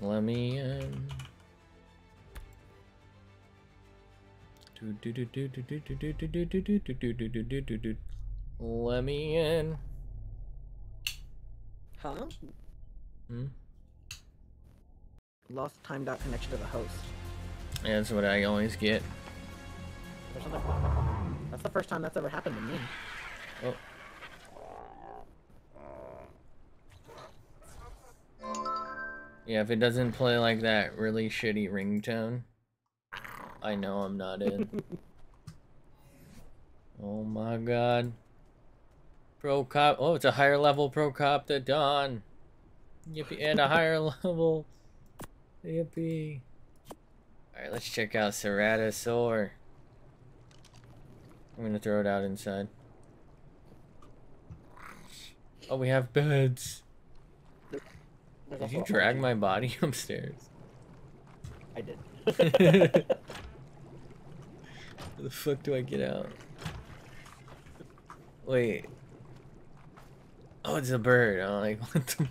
Let me in. Let me in. Huh? Hmm? Lost time dot connection to the host. Yeah, that's what I always get. That's the first time that's ever happened to me. Oh. Yeah, if it doesn't play like that really shitty ringtone, I know I'm not in. oh my god. Pro cop. Oh, it's a higher level pro cop to Dawn. Yippee, and a higher level. Yippee. Alright, let's check out Ceratosaur. I'm gonna throw it out inside. Oh, we have beds. Did you drag my body upstairs? I did. Where the fuck do I get out? Wait. Oh, it's a bird. I'm like, what the?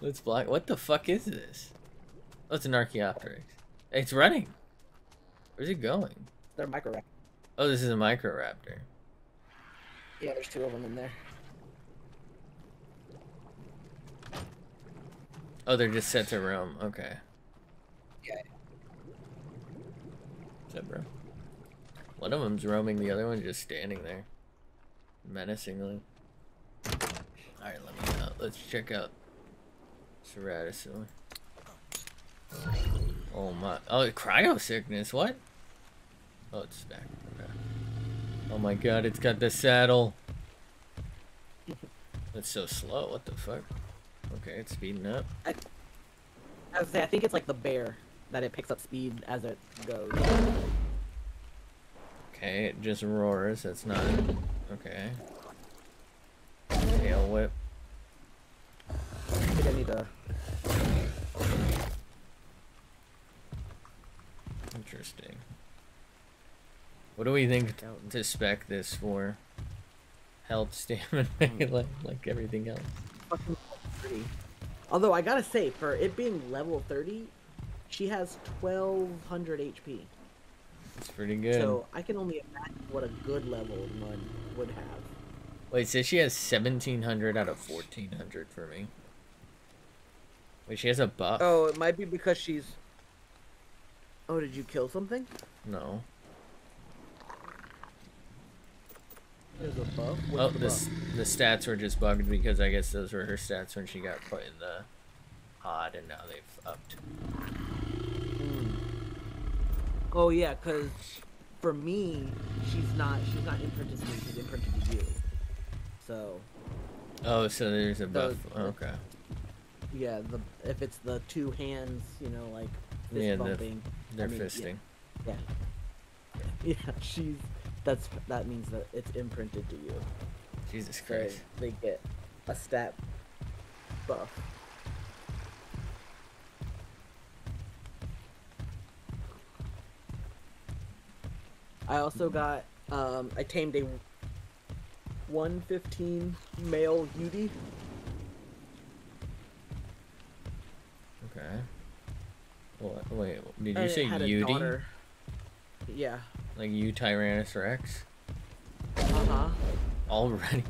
Let's block. What the fuck is this? Oh, it's an Archaeopteryx. It's running. Where's it going? They're micro. Oh, this is a Microraptor. Yeah, there's two of them in there. Oh, they're just set to roam. Okay. Yeah. What's up, bro? One of them's roaming, the other one's just standing there. Menacingly. Alright, let me out. Let's check out Ceratosaur. Oh my. Oh, cryo sickness. What? Oh, it's back. Okay. Oh my god, it's got the saddle. It's so slow. What the fuck? Okay, it's speeding up. I was say, I think it's like the bear that it picks up speed as it goes. Okay, it just roars. It's not. Okay. Tail whip. I think I need to. Interesting. What do we think to spec this for? Health, stamina, hmm. melee, like everything else. Fucking 30. Although I gotta say, for it being level 30, she has 1200 HP. It's pretty good. So I can only imagine what a good level one would have. Wait, so she has 1700 out of 1400 for me. Wait, she has a buff? Oh, it might be because she's. Oh, did you kill something? No. There's a buff. Oh, this the stats were just bugged because I guess those were her stats when she got put in the pod, and now they've upped. Mm. Oh yeah, cause for me, she's not. She's not imprinted to me. She's imprinted to you. So Oh, so there's a buff. The- okay. yeah, the if it's the two hands, you know, like fist Yeah, the- They're I mean, yeah. fisting. Yeah. Yeah, she's that's that means that it's imprinted to you. Jesus Christ. they get a stat buff. I also got um I tamed a 115 male Yudi. Okay. Wait, did you it say Yudi? Yeah. Like you Tyrannus Rex? Uh-huh. Already?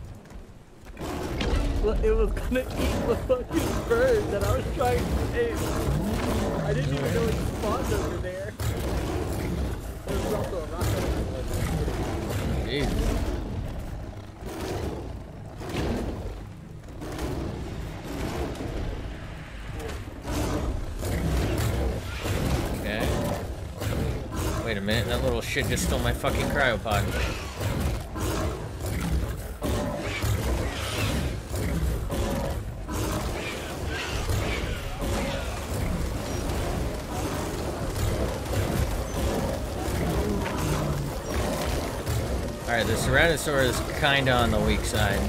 Well, it was gonna eat the fucking bird that I was trying to tame. I didn't even know it spawned over there. There's also a. Jesus. Minute, that little shit just stole my fucking cryopod. Alright, the Ceratosaur is kinda on the weak side.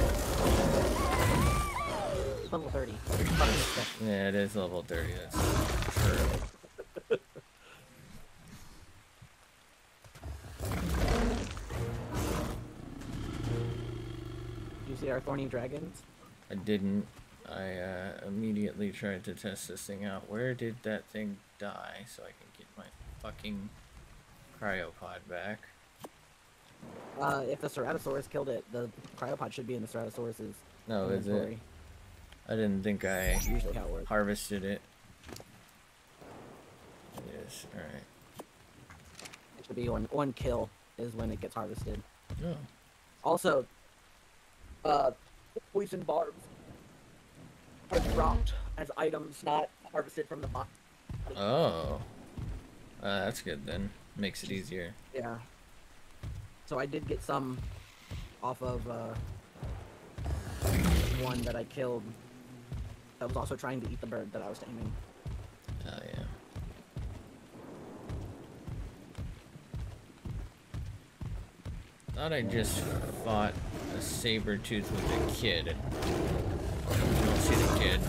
Level 30. Yeah, it is level 30, that's Do you see our thorny dragons? I didn't. I uh, immediately tried to test this thing out. Where did that thing die so I can get my fucking cryopod back? Uh, if the Ceratosaurus killed it, the cryopod should be in the Ceratosaurus's No, is it? I didn't think I usually how it works. harvested it. Is. Alright. It should be one one kill is when it gets harvested. Oh. Also, uh, poison barbs are dropped as items not harvested from the box. Oh. Uh, that's good then. Makes it easier. Yeah. So I did get some off of uh, one that I killed. That was also trying to eat the bird that I was taming. Oh yeah. Thought I just fought a saber tooth with a kid. I don't see the kid.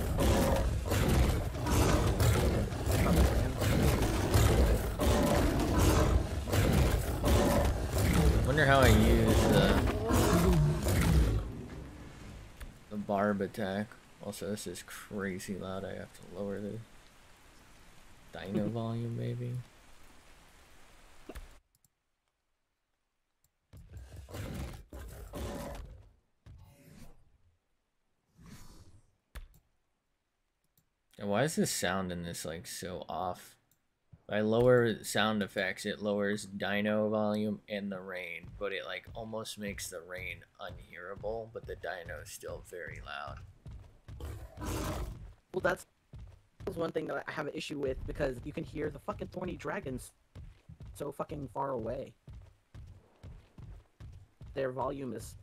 Wonder how I use the the barb attack. Also, this is crazy loud. I have to lower the dino volume, maybe. And why is the sound in this like so off? I lower sound effects, it lowers dino volume and the rain, but it like almost makes the rain unhearable, but the dino is still very loud. Well, that's that's one thing that I have an issue with because you can hear the fucking thorny dragons so fucking far away. Their volume is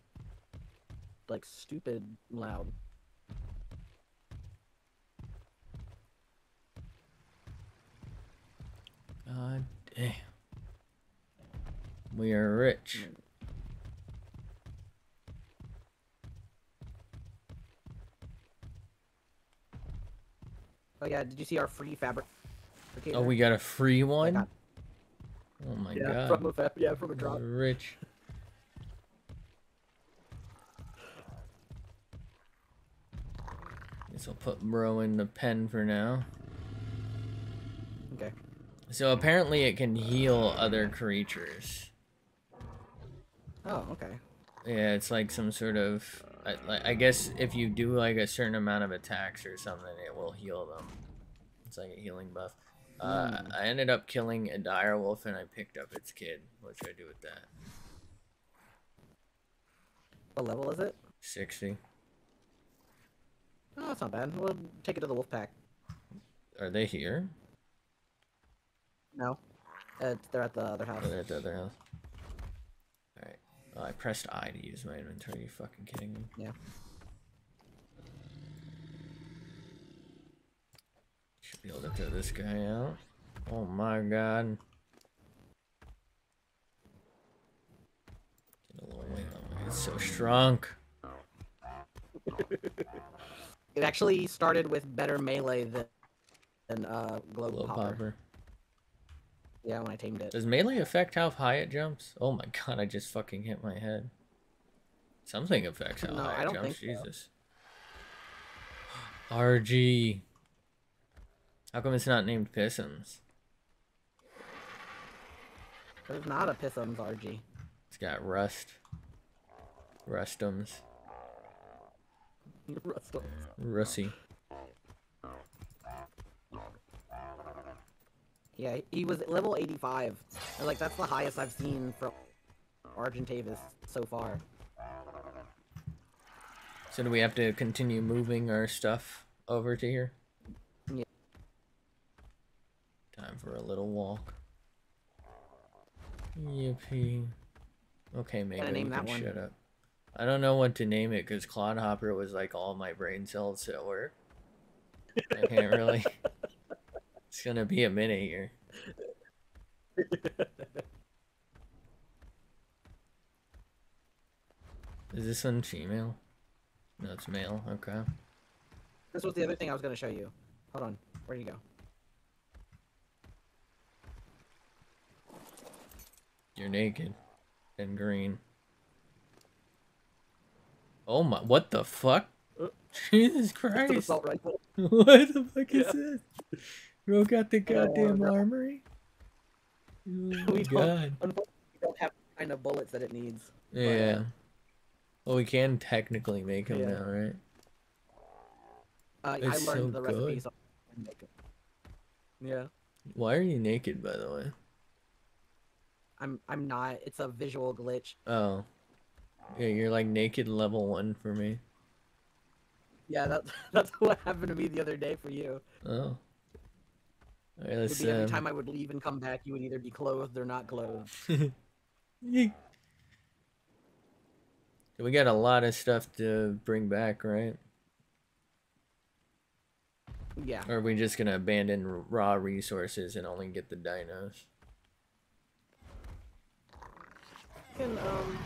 like stupid loud. God damn. We are rich. Hmm. Oh yeah, did you see our free fabric? Okay. Oh, we got a free one? got- Oh my yeah, god. from a yeah from a drop. We're rich. Guess I'll put bro in the pen for now. Okay. So apparently it can heal other creatures. Oh okay. Yeah, it's like some sort of. I, I guess if you do like a certain amount of attacks or something, it will heal them. It's like a healing buff. Uh, I ended up killing a dire wolf and I picked up its kid. What should I do with that? What level is it? 60. Oh, that's not bad. We'll take it to the wolf pack. Are they here? No, uh, they're at the other house. Oh, they're at the other house. Alright. Oh, I pressed I to use my inventory. Are you fucking kidding me? Yeah. Should be able to throw this guy out. Oh my god. Get a little weight on me. It's so strong. It actually started with better melee than, than uh, globe Blow popper. popper. Yeah, when I tamed it. Does melee affect how high it jumps? Oh my god, I just fucking hit my head. Something affects how No, high I it don't jumps. think so. Jesus. RG. How come it's not named Pissums? There's not a Pithums RG. It's got rust. Rustums. Rustle. Russy. Yeah, he was level 85. And, like, that's the highest I've seen from Argentavis so far. So do we have to continue moving our stuff over to here? Yeah. Time for a little walk. Yippee. Okay, maybe Gotta we can that one. shut up. I don't know what to name it because Clodhopper was like all my brain cells at work. I can't really. It's gonna be a minute here. Is this one female? No, it's male. Okay. This was the other thing I was going to show you. Hold on. Where'd you go? You're naked and green. Oh my! What the fuck? Jesus It's Christ. assault rifle. what the fuck is this? Bro got the goddamn armory? Oh We don't- god. Unfortunately, we don't have the kind of bullets that it needs. Yeah. Well, we can technically make them Yeah. now, right? Uh, I learned so the recipe, good. so I make it. Yeah, Why are you naked, by the way? I'm. I'm not. It's a visual glitch. Oh. Yeah, you're like naked level one for me. Yeah, that's that's what happened to me the other day for you. Oh. Alright, let's every um... time I would leave and come back, you would either be clothed or not clothed. Yeek. we got a lot of stuff to bring back, right? Yeah. Or are we just gonna abandon raw resources and only get the dinos? Can um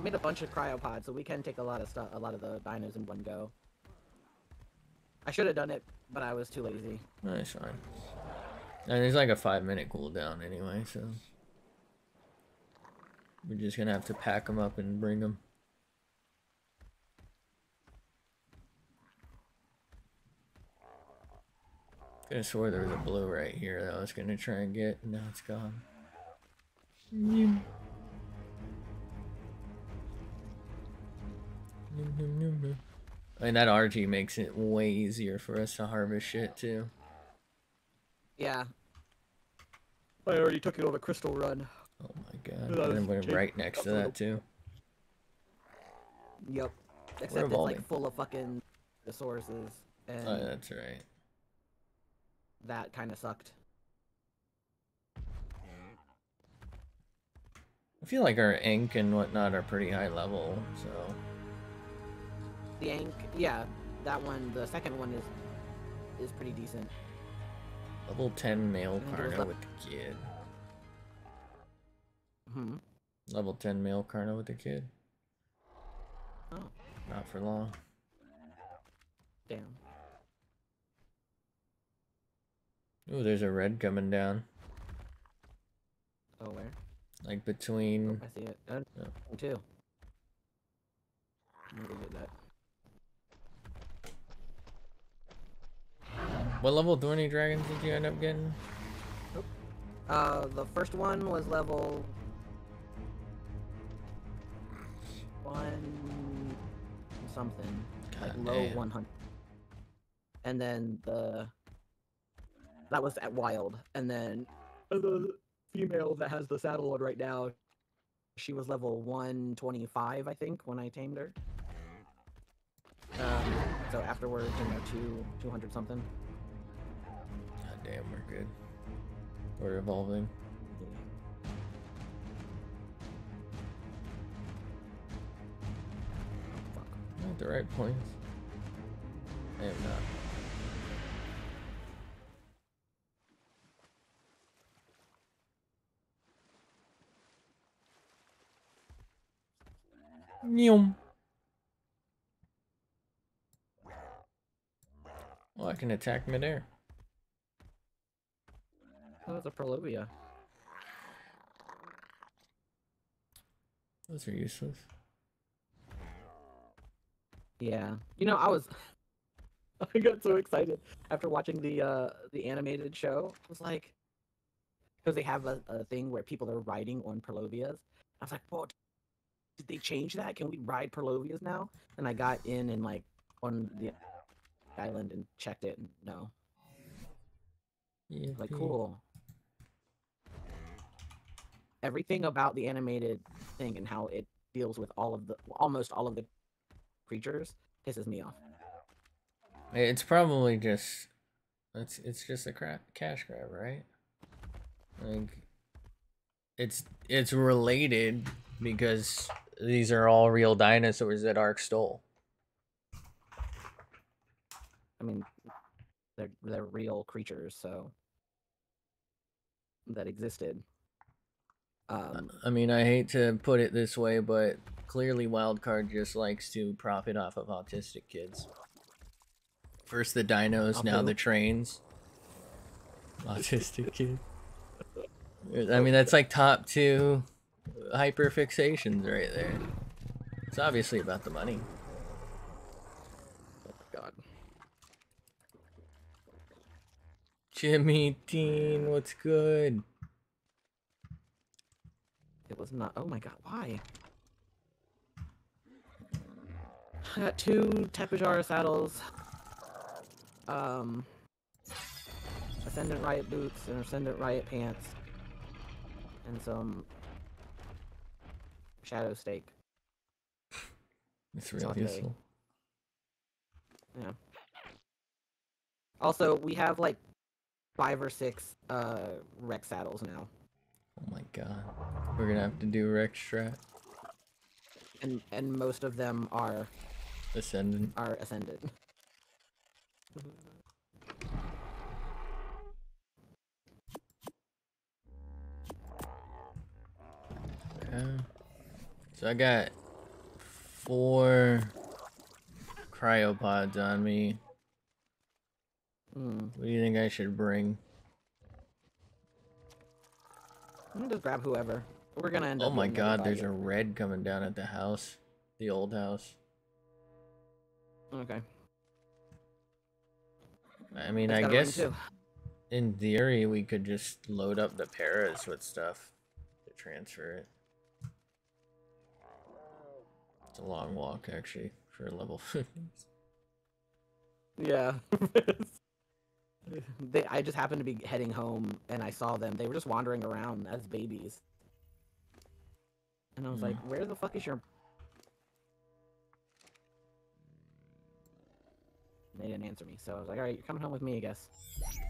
made a bunch of cryopods, so we can take a lot of stuff, a lot of the dinos in one go. I should have done it, but I was too lazy. No, it's fine. And there's like a five minute cooldown anyway, so we're just gonna have to pack them up and bring them. Could have swore there was a blue right here that I was gonna try and get, and now it's gone. Mm. I mean, that RG makes it way easier for us to harvest shit too. Yeah. I already took it on a crystal run. Oh my god. That And then was we're right next to that too. Yep. Except it's evolving. like full of fucking resources, and Oh, that's right. that kind of sucked. I feel like our ink and whatnot are pretty high level, so The ink, yeah, that one, the second one is is pretty decent. level 10 male Carno with the kid. Hmm. Level 10 male Carno with the kid. Oh, Not for long. damn. Ooh, there's a red coming down. Oh, where? Like between. I see it. Me Too. I'm gonna get that. What level Thorny Dragons did you end up getting? Uh, the first one was level one something, like low damn. 100. And then the that was at wild, and then the female that has the saddle on right now, she was level 125, I think, when I tamed her. Um, so afterwards, you know, two 200 something. Damn, we're good. We're evolving. At the right points? I am not. Nyum. Well, I can attack midair. Oh, that's a Purlovia. Those are useless. Yeah. You know, I was I got so excited after watching the uh the animated show. I was like because they have a, a thing where people are riding on Purlovias. I was like, "Whoa, did they change that? Can we ride Purlovias now?" And I got in and like on the island and checked it and no. Yeah. Like cool. Everything mm-hmm. about the animated thing and how it deals with all of the almost all of the creatures pisses me off. It's probably just it's it's just a cra- cash grab, right? Like it's it's related because these are all real dinosaurs that Ark stole. I mean, they're they're real creatures, so that existed. Um, I mean, I hate to put it this way, but clearly Wildcard just likes to profit off of autistic kids. First the dinos, Off now the trains. Autistic kid. I mean, that's like top two hyperfixations right there. It's obviously about the money. God. Jimmy Dean, what's good? It was not. Oh my god, why? I got two Tapejara saddles. Um. Ascendant Riot boots and Ascendant Riot pants. And some Shadow Steak. It's real useful. Yeah. Also, we have like five or six uh Rex saddles now. Oh my god. We're gonna have to do Rex strat. And and most of them are Ascendant. are ascended. Okay. So I got four cryopods on me. Hmm. What do you think I should bring? I'm gonna just grab whoever. We're gonna end Oh up. Oh my getting god, there's a red coming down at the house. The old house. Okay. I mean, Just I guess in theory we could just load up the paras with stuff to transfer it. It's a long walk actually for a level 50. Yeah. they, I just happened to be heading home and I saw them. They were just wandering around as babies. And I was Hmm. like, where the fuck is your. They didn't answer me, so I was like, alright, you're coming home with me, I guess.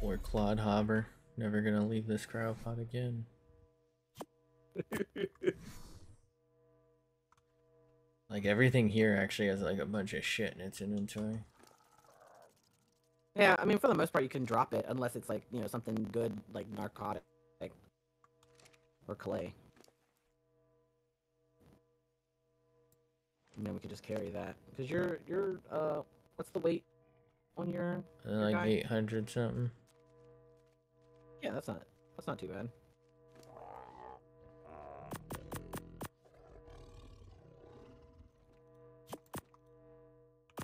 Or Clodhopper. Never gonna leave this cryopod again. Like everything here actually has like a bunch of shit in its inventory. Yeah, I mean, for the most part, you can drop it unless it's like, you know, something good, like narcotic. Or clay. And then we could just carry that. Because you're, you're, uh, what's the weight on your. Uh, Your like guy? 800 something. Yeah, that's not, that's not too bad.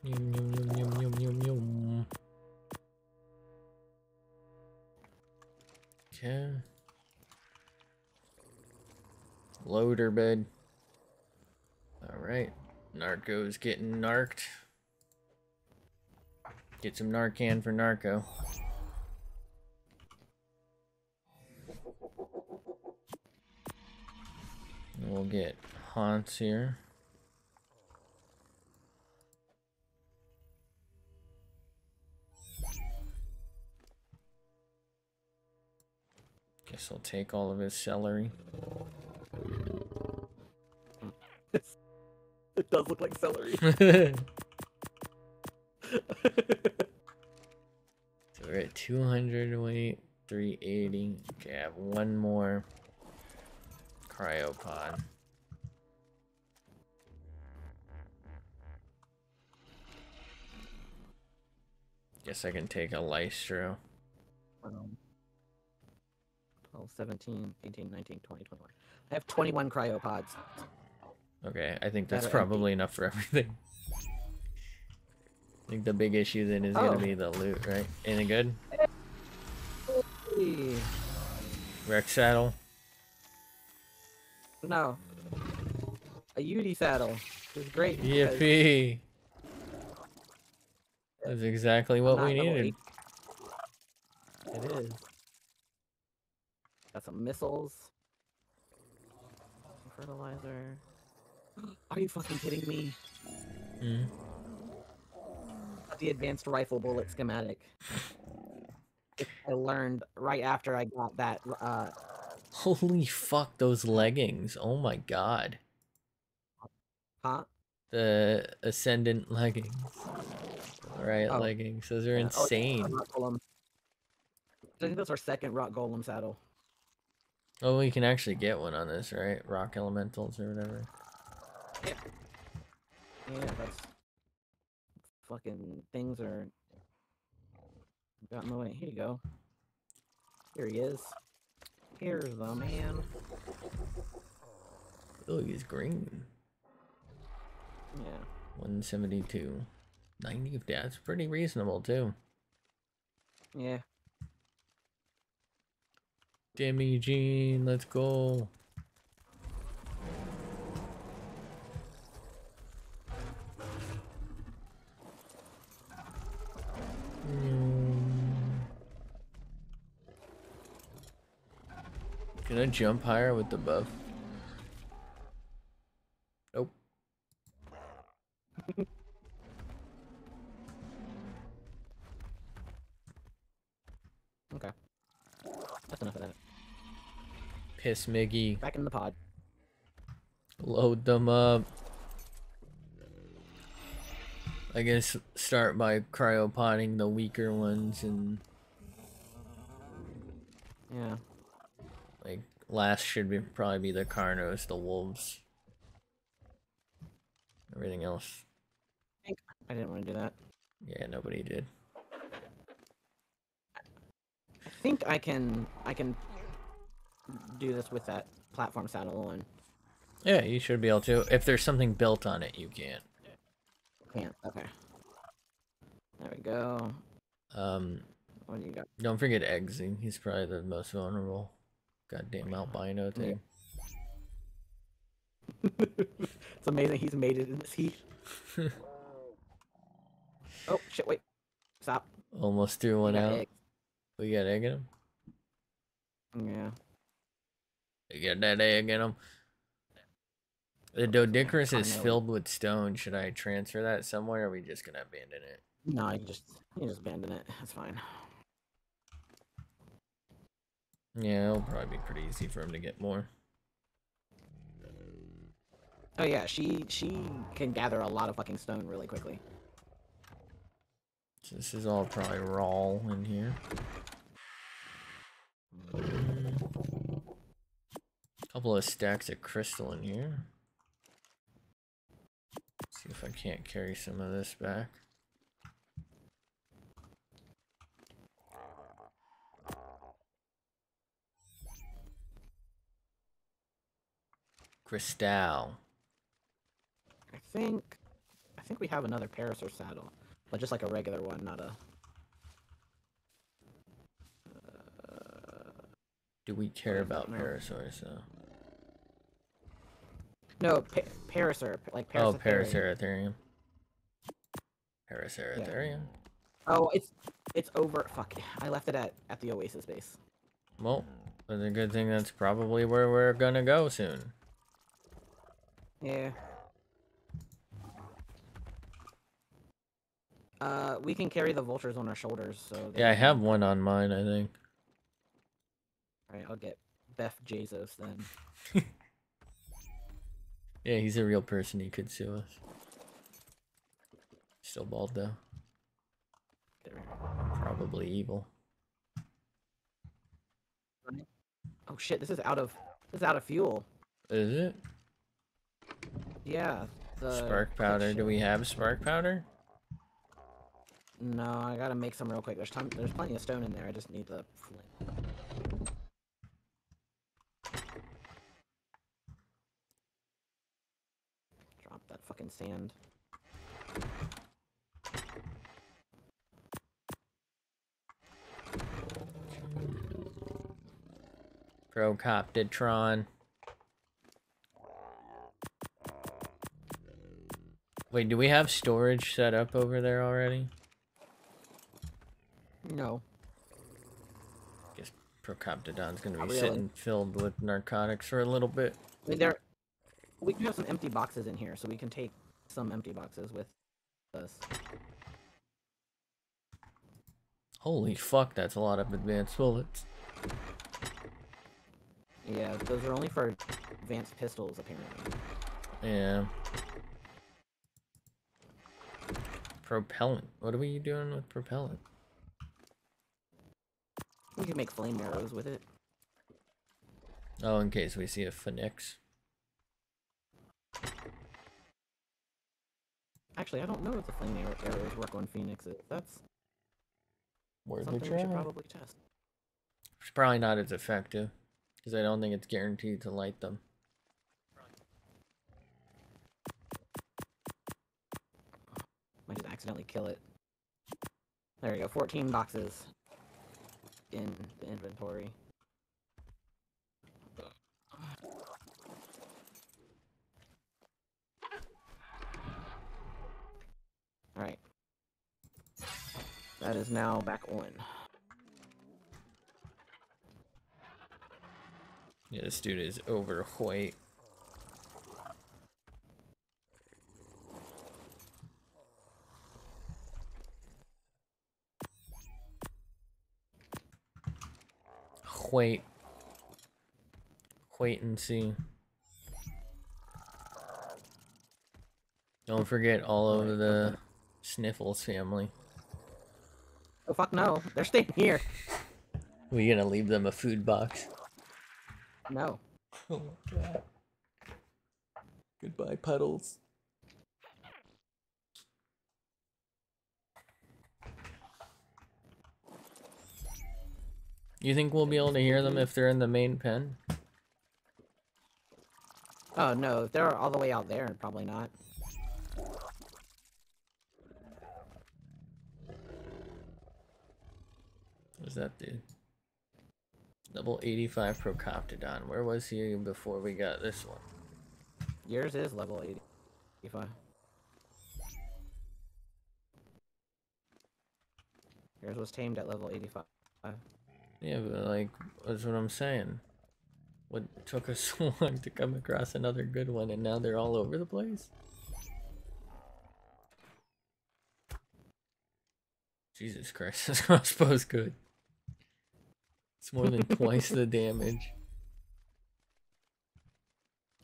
Yum, yum, yum, Okay. Loader bed. Alright. Narco's getting narked. Get some Narcan for Narco. We'll get Hans here. Guess I'll take all of his celery. It does look like celery. so we're at 200 weight, 380. Okay, I have one more cryopod. Guess I can take a Lystro. um, 12, 17, 18, 19, 20, 21. I have 21 cryopods. Okay, I think That that's empty. probably enough for everything. I think the big issue then is gonna Oh. be the loot, right? It good? Hey, Rex saddle. No. A Yudi saddle. is great. Yippee! That's exactly what we needed. It is. Got some missiles. Some fertilizer. Are you fucking kidding me? Mm. Got the advanced rifle bullet schematic. I learned right after I got that. Uh, Holy fuck, those leggings. Oh my god. huh? The Ascendant leggings. Right, Oh. leggings. Those are Yeah, oh, insane. a rock golem. I think that's our second rock golem saddle. Oh, we can actually get one on this, right? Rock elementals or whatever. Yeah, Yeah, that's fucking things are got in the way. Here you go. Here he is. Here's the man. Oh, he's green. Yeah. 172. 90, that's pretty reasonable too. Yeah. Demi Jean, let's go. Can I jump higher with the buff? Nope. Okay. That's enough of that. Piss Miggy. Back in the pod. Load them up. I guess start by cryopotting the weaker ones and Yeah. like last should be probably be the Carnos, the wolves. Everything else. I didn't want to do that. Yeah, nobody did. I think I can I can do this with that platform saddle on. Yeah, you should be able to. If there's something built on it, you can. Can't. Okay. There we go. Um, What do you got? don't forget Eggsy. He's probably the most vulnerable. Goddamn albino thing. it's amazing he's made it in this heat. oh shit! Wait. Stop. Almost threw one out. egg. We got egg in him. Yeah. You got that egg in him. The Doedicurus is filled with stone. Should I transfer that somewhere? Or are we just gonna abandon it? No, you just you just abandon it. That's fine. Yeah, it'll probably be pretty easy for him to get more. Oh yeah, she she can gather a lot of fucking stone really quickly. So this is all probably raw in here. Couple of stacks of crystal in here. See if I can't carry some of this back. Crystal. I think I think we have another Parasaur saddle, but just like a regular one, not a. Do we care about parasaurs though? No, pa- like Oh, Paraceratherium. Paraceratherium. Paraceratherium. Oh, it's it's over. Fuck, I left it at at the Oasis base. Well, it's a good thing that's probably where we're gonna go soon. Yeah. Uh, we can carry the vultures on our shoulders, so. Yeah, I have one on mine, I think. Alright, I'll get Beth Jesus then. Yeah, he's a real person. He could sue us. Still bald though. Get her here. Probably evil. Oh shit! This is out of this is out of fuel. Is it? Yeah. The spark powder. Do we have spark powder? No, I gotta make some real quick. There's time. There's plenty of stone in there. I just need the flint. Drop that fucking sand. Procoptodon. Wait, do we have storage set up over there already? No. Guess Procoptodon's gonna be really. sitting filled with narcotics for a little bit. I mean, there. We do have some empty boxes in here, so we can take some empty boxes with us. Holy fuck, that's a lot of advanced bullets. Yeah, those are only for advanced pistols, apparently. Yeah. Propellant. What are we doing with propellant? We can make flame arrows with it. Oh, in case we see a phoenix. Actually, I don't know if the flame arrows work on phoenixes. That's Worth a something we try. should probably test. It's probably not as effective. Because I don't think it's guaranteed to light them. Might just accidentally kill it. There you go, 14 boxes in the inventory. Alright. That is now back on. Yeah, this dude is overweight. Wait. Wait and see. Don't forget all of the Sniffles family. Oh fuck no, they're staying here. We gonna leave them a food box? No. Oh my god. Goodbye, puddles. You think we'll be able to hear them if they're in the main pen? Oh no, if they're all the way out there, and probably not. That dude? Level 85 Procoptodon. Where was he before we got this one? Yours is level 80. 85. Yours was tamed at level 85. Yeah, but like, that's what I'm saying. What took us so long to come across another good one, and now they're all over the place? Jesus Christ, this crossbow's good. It's more than twice the damage.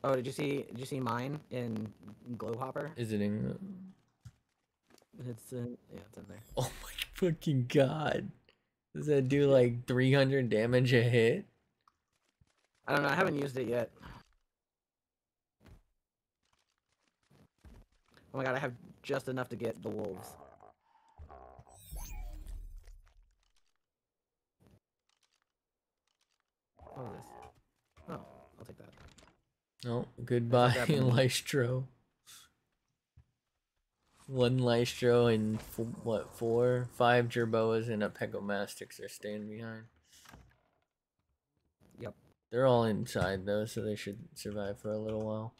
Oh, did you see? Did you see mine in Glowhopper? Is it in? It's in. Yeah, it's in there. Oh my fucking god! Does that do like 300 damage a hit? I don't know. I haven't used it yet. Oh my god, I have just enough to get the wolves. What is this? Oh, I'll take that. No, goodbye. Lystro. One Lystro and f- what, four? Five Jerboas and a Pegomastax are staying behind. Yep. They're all inside though, so they should survive for a little while.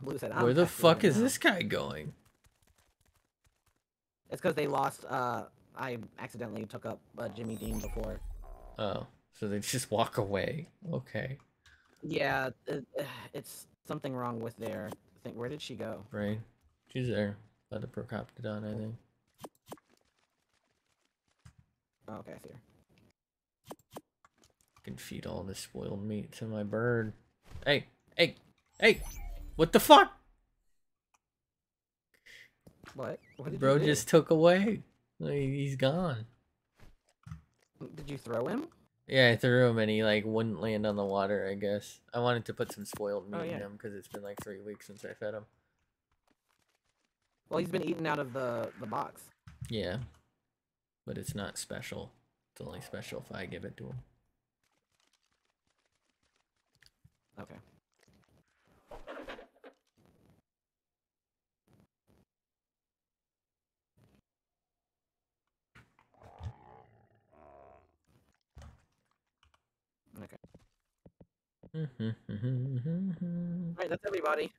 Where the fuck is this guy going? It's because they lost. Uh, I accidentally took up uh, Jimmy Dean before. Oh, so they just walk away. Okay, Yeah, it, it's something wrong with their thing. Where did she go? right. She's there by the Procoptodon, I think. Oh, okay, I see her. can feed all this spoiled meat to my bird. Hey, hey, hey! What the fuck? What? What Bro just took away. Like, he's gone. Did you throw him? Yeah, I threw him and he like wouldn't land on the water. I guess I wanted to put some spoiled oh, meat Oh, in him because it's been like three weeks since I fed him. Well, he's been eaten out of the the box. Yeah, but it's not special. It's only special if I give it to him. Okay. All right, that's everybody.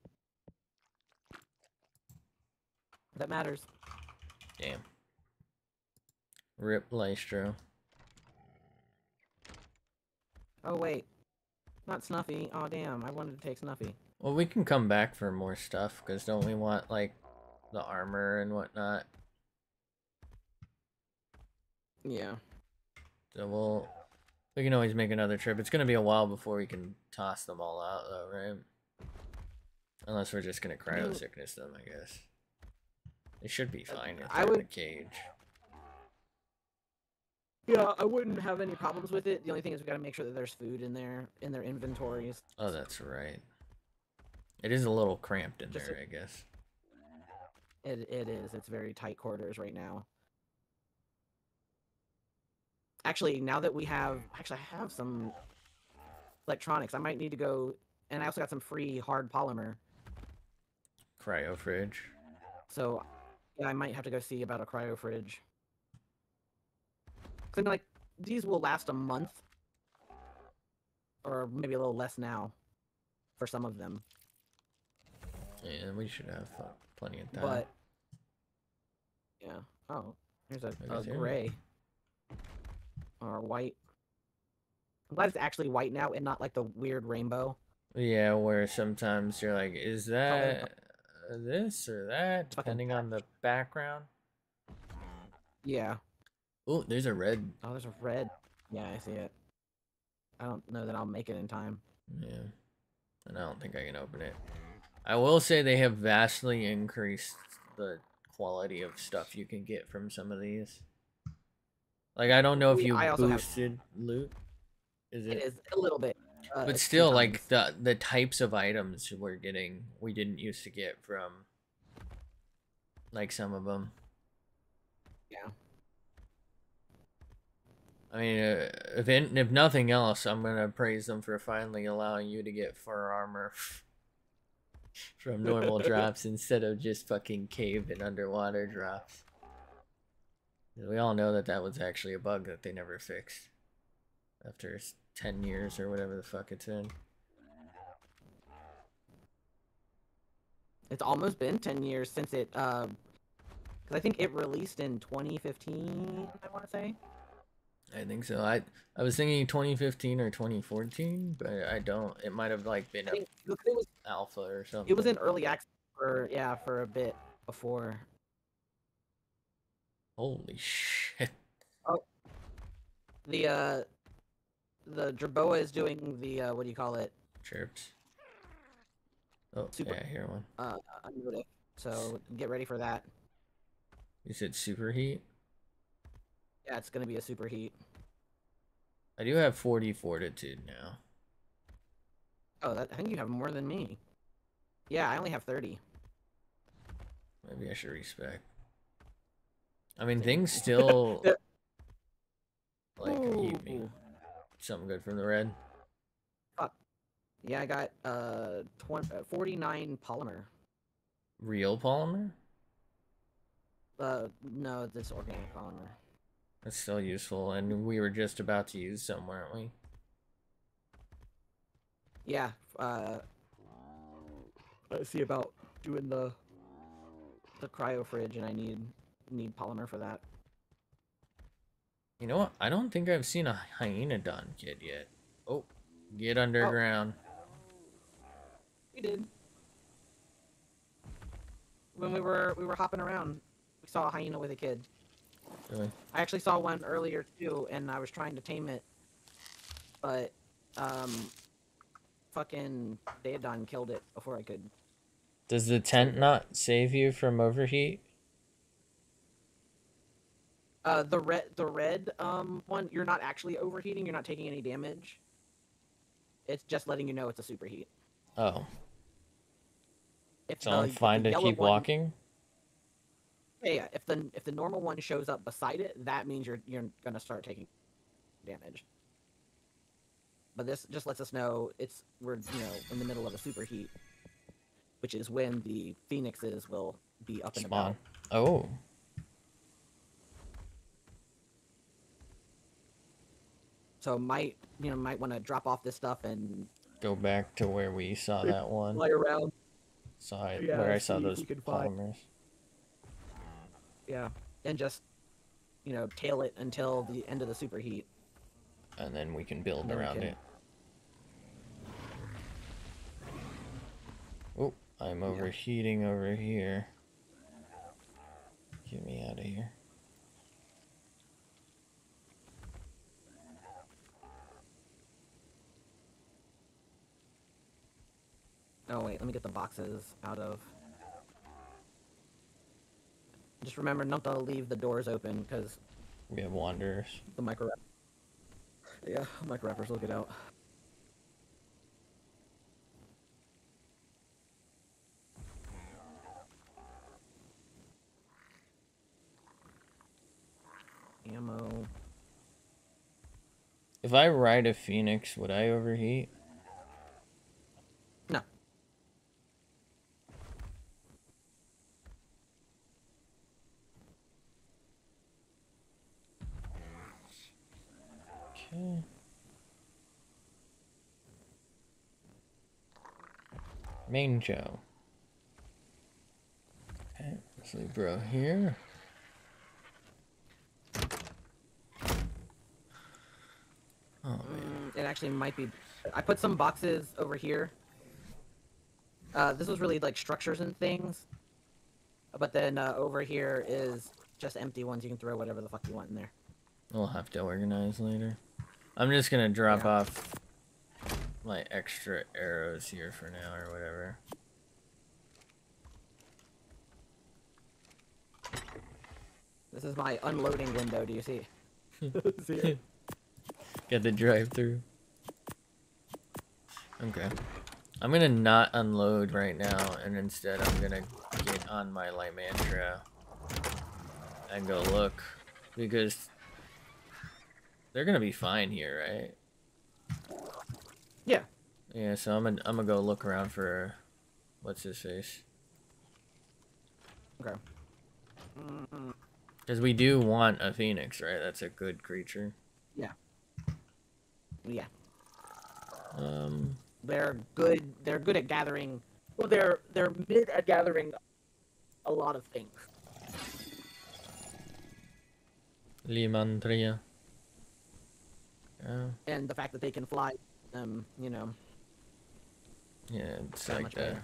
That matters. Damn. Rip Lystro. Oh wait, not Snuffy. Oh damn, I wanted to take Snuffy. Well, we can come back for more stuff because don't we want like the armor and whatnot? Yeah. So we'll we can always make another trip. It's gonna be a while before we can toss them all out though, right? Unless we're just gonna cryo mean- sickness them, I guess. They should be fine if I they're in a would- cage. Yeah, I wouldn't have any problems with it. The only thing is we gotta make sure that there's food in there in their inventories. Oh, that's right. It is a little cramped in Just there, a- I guess. It it is. It's very tight quarters right now. Actually, now that we have actually I have some electronics. I might need to go, and I also got some free hard polymer. Cryo fridge. So, yeah, I might have to go see about a cryo fridge. Cause I mean, like these will last a month, or maybe a little less now, for some of them. Yeah, we should have uh, plenty of time. But yeah. Oh, here's a, a gray or white. I'm glad it's actually white now and not like the weird rainbow. Yeah, where sometimes you're like, is that this or that, depending on the background. Yeah. Oh, there's a red. Oh, there's a red. Yeah, I see it. I don't know that I'll make it in time. Yeah, and I don't think I can open it. I will say they have vastly increased the quality of stuff you can get from some of these. Like I don't know if you I boosted loot. Is it? It is a little bit. uh, but still, like the the types of items we're getting, we didn't used to get from. Like some of them. Yeah. I mean, uh, if in, if nothing else, I'm gonna praise them for finally allowing you to get fur armor from normal drops instead of just fucking cave and underwater drops. We all know that that was actually a bug that they never fixed after ten years or whatever the fuck it's in. It's almost been 10 years since it, uh, because I think it released in 2015, I want to say. I think so. I I was thinking 2015 or 2014, but I don't. It might have like been I a think it was, alpha or something. it was in early access for, yeah, for a bit before. Holy shit! Oh. The, uh, the Jerboa is doing the, uh, what do you call it? Chirps. Oh Super- yeah, I hear one. Uh, unmuted. So get ready for that. You said superheat. Yeah, it's gonna be a super heat. I do have 40 fortitude now. Oh, that, I think you have more than me. Yeah, I only have 30. Maybe I should respec. I mean, things still like eat me. Something good from the red. Yeah, I got uh, 20, uh 49 polymer. Real polymer. Uh, no, this organic polymer. That's still useful, and we were just about to use some, weren't we? Yeah. Uh, let's see about doing the the cryo fridge, and I need need polymer for that. You know what? I don't think I've seen a hyena Hyenodon kid yet. Oh, get underground. We did. When we were we were hopping around, we saw a hyena with a kid. Really? I actually saw one earlier too, and I was trying to tame it, but um, fucking Daeodon killed it before I could. Does the tent not save you from overheat? Uh, the red the red um one, you're not actually overheating. You're not taking any damage. It's just letting you know it's a superheat. Oh, If so the- I'm fine to keep one- walking. Yeah, yeah. If the if the normal one shows up beside it, that means you're you're gonna start taking damage. But this just lets us know it's we're you know in the middle of a superheat, which is when the phoenixes will be up and about. Oh, So might you know might want to drop off this stuff and go back to where we saw that one. fly around. Saw it Yeah, where I saw those we polymers. Yeah, and just you know tail it until the end of the superheat. and then we can build around can- it. Oh, I'm overheating over here. Get me out of here. Oh wait, let me get the boxes out of. Just remember not to leave the doors open because We have wanderers. the micro. Yeah, Microraptors will get out. Ammo. If I ride a phoenix, would I overheat? Okay. Main show. Okay, let's leave bro here. Oh man. Mm, it actually might be. I put some boxes over here. Uh, this was really like structures and things. But then uh, over here is just empty ones. You can throw whatever the fuck you want in there. We'll have to organize later. I'm just gonna drop Yeah. off my extra arrows here for now or whatever. This is my unloading window. Do you see? Get the drive through. Okay. I'm gonna not unload right now and instead I'm gonna get on my Lymantria and go look because they're gonna be fine here, right? Yeah. Yeah, so I'm gonna I'm gonna go look around for what's his face. Okay. Because we do want a phoenix, right? That's a good creature. yeah. Yeah. Um, They're good. They're good at gathering. Well, they're they're mid at gathering a lot of things. Lymantria. Yeah, And the fact that they can fly, um, you know, yeah, it's that like that. better.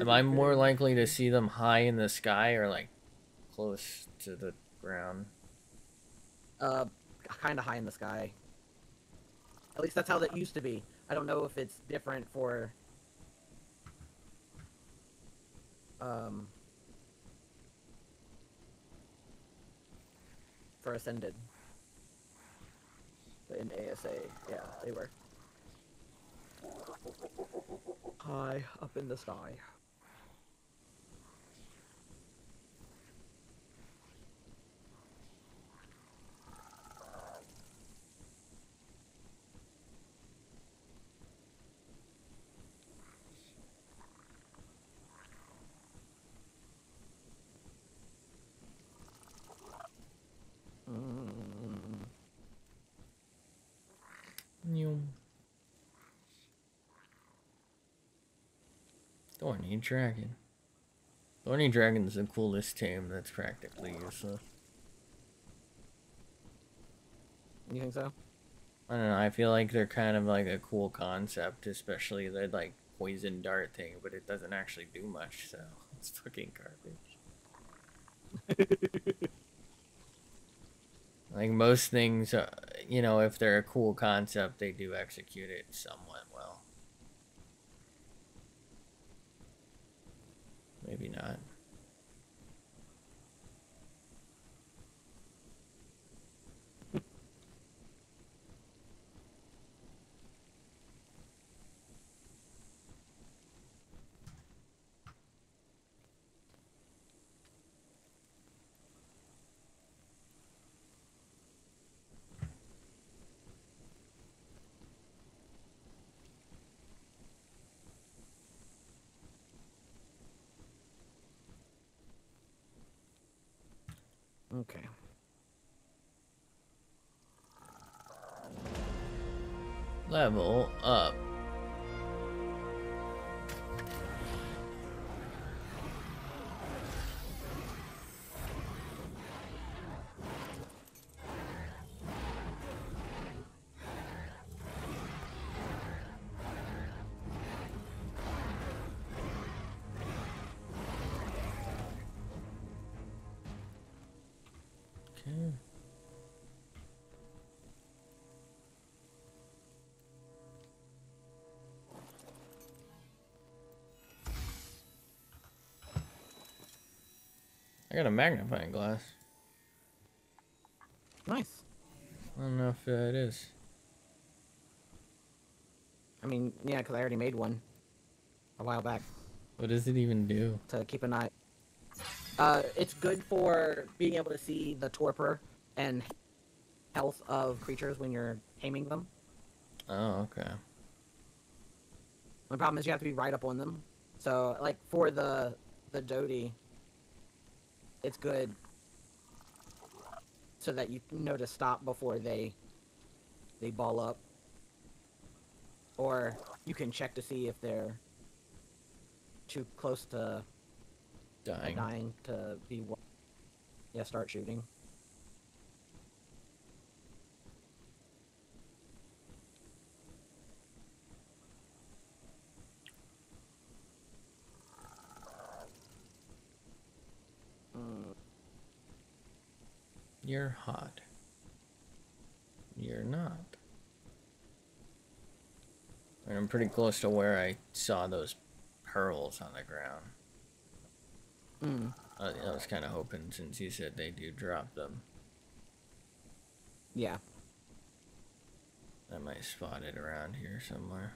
Am I more likely to see them high in the sky or like close to the ground? uh, kind of high in the sky. At least that's how that used to be. I don't know if it's different for um for ascended. In ASA, yeah, they were high up in the sky. Mm. New. Thorny Dragon. Thorny Dragon is the coolest tame that's practically useless. You think so? I don't know, I feel like they're kind of like a cool concept, especially the like poison dart thing, but it doesn't actually do much, so it's fucking garbage. Like most things, uh, you know, if they're a cool concept, they do execute it somewhat well. Maybe not. Okay. Level up. I got a magnifying glass. Nice. I don't know if uh, it is. I mean, yeah, because I already made one a while back What does it even do? to keep an eye. Uh, it's good for being able to see the torpor and health of creatures when you're taming them. Oh, okay. The problem is you have to be right up on them. So, like for the the Dodie, it's good so that you know to stop before they they ball up. Or you can check to see if they're too close to Dying. dying to be yeah start shooting. You're hot. You're not. And I'm pretty close to where I saw those pearls on the ground. mm. I, I was kind of hoping since you said they do drop them, Yeah. I might spot it around here somewhere.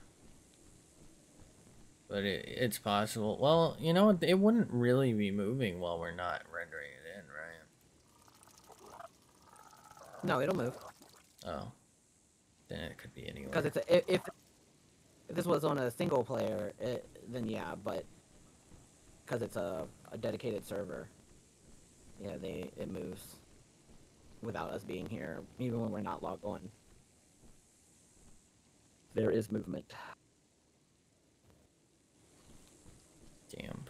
But it, it's possible. Well, you know, what, it wouldn't really be moving while we're not rendering it in, right? No, it'll move. Oh. Then it could be anywhere. Because it's a, if, if if this was on a single player, it, then yeah, but because it's a, a dedicated server, yeah, they it moves without us being here, even when we're not logged on. There is movement. Damn.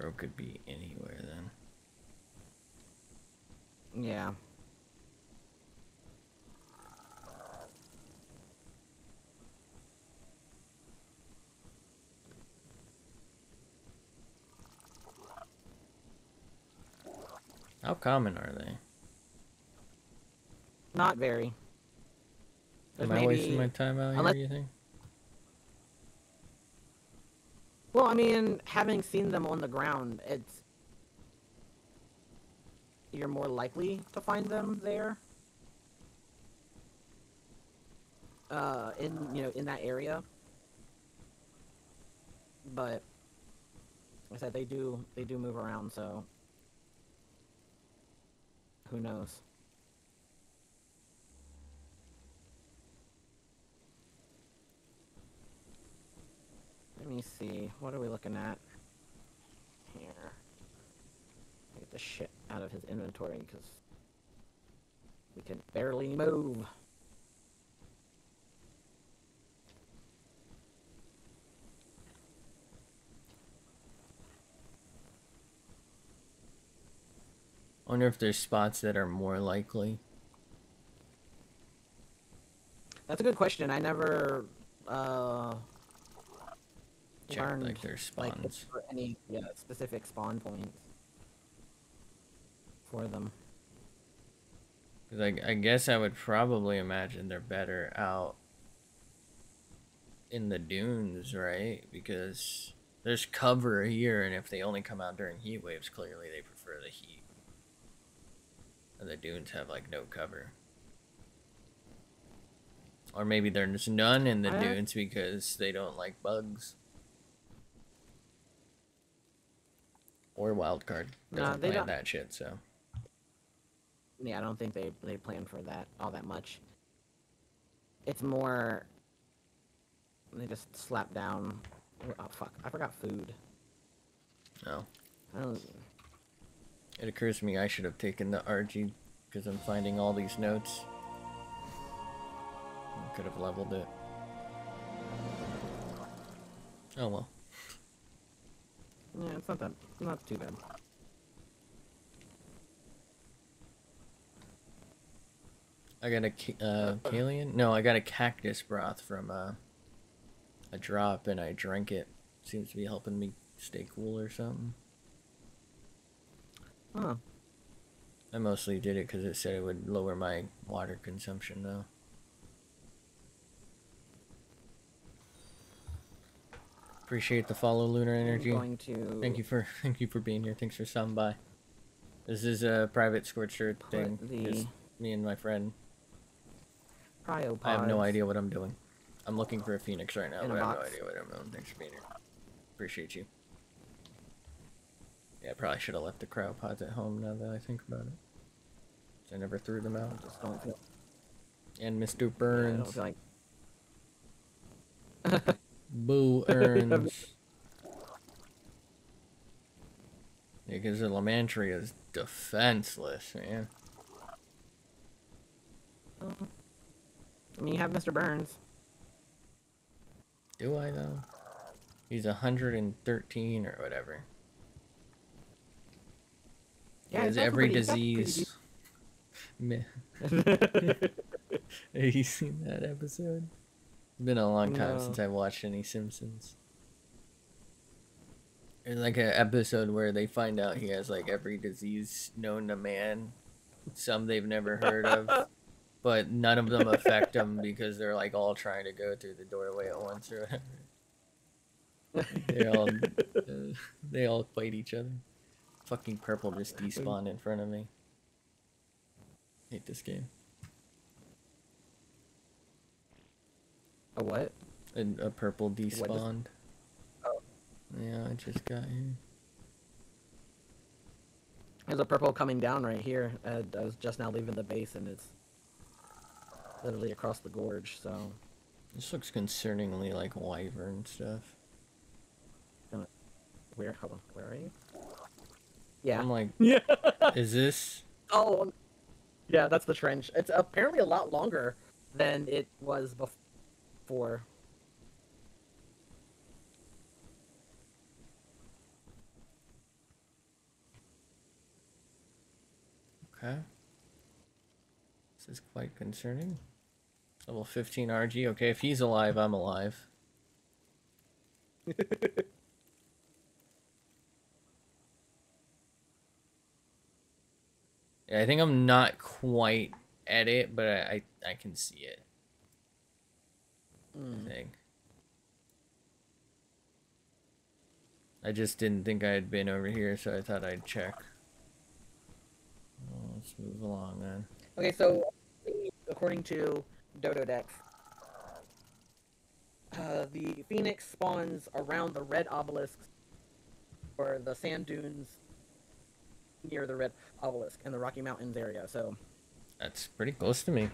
Bro could be anywhere then. Yeah. How common are they? Not very. There's Am I wasting my time out here, you think? Well, I mean, having seen them on the ground, it's you're more likely to find them there. Uh, in you know in that area. But like I said they do they do move around, so who knows? Me see. What are we looking at here? Get the shit out of his inventory because we can barely move. wonder if there's spots that are more likely. That's a good question. I never uh, Check learned like their like, spawns. for any yeah, specific spawn points for them. Cause I, I guess I would probably imagine they're better out in the dunes, right? Because there's cover here, and if they only come out during heat waves, clearly they prefer the heat. And the dunes have like no cover. Or maybe there's none in the I- dunes because they don't like bugs. Or wild card. Nah, Doesn't they plan don't- that shit, so. Yeah, I don't think they they plan for that all that much. It's more they just slap down. Oh fuck! I forgot food. No. I don't. It occurs to me I should have taken the RG because I'm finding all these notes. I could have leveled it. Oh well. Yeah, it's not that not too bad. I got a uh, Kalian? No, I got a cactus broth from uh, a drop and I drank it. Seems to be helping me stay cool or something. Huh. I mostly did it because it said it would lower my water consumption though. Appreciate the follow, Lunar Energy. To. Thank you for thank you for being here. Thanks for stopping by. This is a private scorched earth Put thing. Just me and my friend. cryopods. I have no idea what I'm doing. I'm looking for a phoenix right now, but I have no idea what I'm doing. Thanks for being here. Appreciate you. Yeah, I probably should have left the cryopods at home now that I think about it. I never threw them out. Just don't feel. And Mr. Burns. like. Boo earns. Because the Lymantria is defenseless, man. I mean, you have Mr. Burns. Do I though? He's 113 or whatever. He Yeah, has every pretty- he's got disease. Man, have you seen that episode? It's been a long time No. since I've watched any Simpsons. There's like an episode where they find out he has like every disease known to man, some they've never heard of, but none of them affect him because they're like all trying to go through the doorway at once or whatever. They all uh, they all fight each other. Fucking purple just despawned in front of me. Hate this game. A what? And a purple despawned. Oh. Yeah, I just got here. There's a purple coming down right here. Uh, I was just now leaving the base, and it's literally across the gorge. So This looks concerningly like wyvern stuff. where? Hold on. Where are you? Yeah. I'm like, Yeah. is this? oh. Yeah, that's the trench. It's apparently a lot longer than it was before. Okay. This is quite concerning. Level 15 RG. Okay, if he's alive, I'm alive. Yeah, I think I'm not quite at it, but I I, I can see it. Mm. I. I just didn't think I had been over here, so I thought I'd check. Well, let's move along then. Okay, so according to Dododex, uh, the phoenix spawns around the red obelisks or the sand dunes near the red obelisk in the Rocky Mountains area. So That's pretty close to me.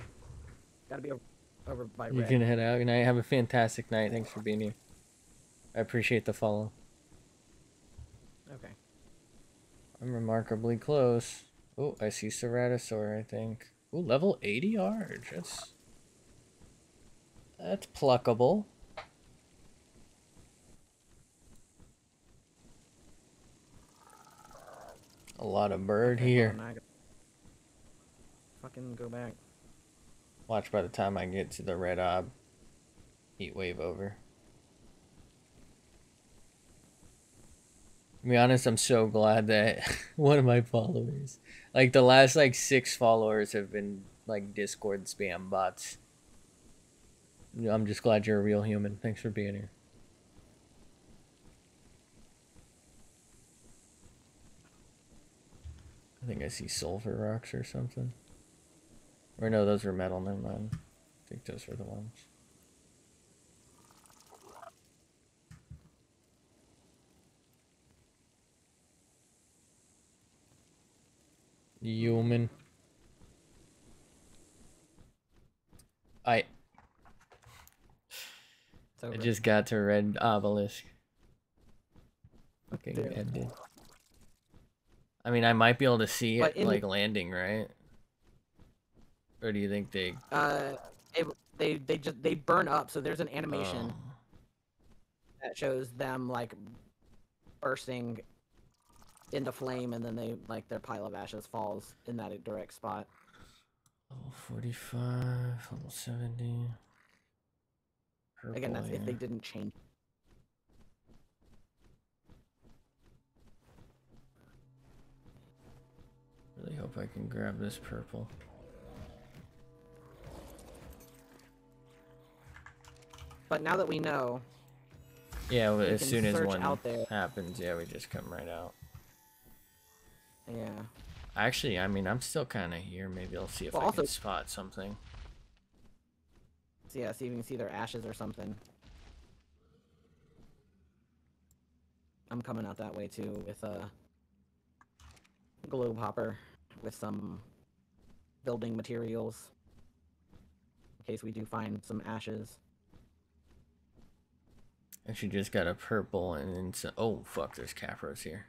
gotta be over, over by You red. can head out. Good night. Have a fantastic night. Thanks for being here. I appreciate the follow. Okay. I'm remarkably close. Oh, I see Ceratosaur, I think. Oh, level 80 Arch. That's... That's pluckable. A lot of bird Okay, here. on, I gotta Fucking go back. Watch by the time I get to the red ob. Heat wave over. To be honest, I'm so glad that one of my followers, like the last like six followers, have been like Discord spam bots. I'm just glad you're a real human. Thanks for being here. I think I see sulfur rocks or something. Or no, those were metal. Never mind. I think those were the ones. Human. I I just got to red obelisk. Fucking ended. I mean, I might be able to see it like landing, right? Or do you think they? Uh, it, they they just they burn up. So there's an animation Oh. that shows them like bursting into flame, and then they like their pile of ashes falls in that direct spot. Level 45, level 70. Again, that's Purple, if they didn't change. Really hope I can grab this purple. But now that we know, Yeah, well, We as soon as one out there. happens, yeah, we just come right out. yeah, Actually, I mean, I'm still kind of here. Maybe I'll see if Well, I also- can spot something. so yeah, see if you can see their ashes or something. I'm coming out that way too with a Clodhopper with some building materials in case we do find some ashes. Actually, just got a purple and then some. Oh fuck! There's capros here.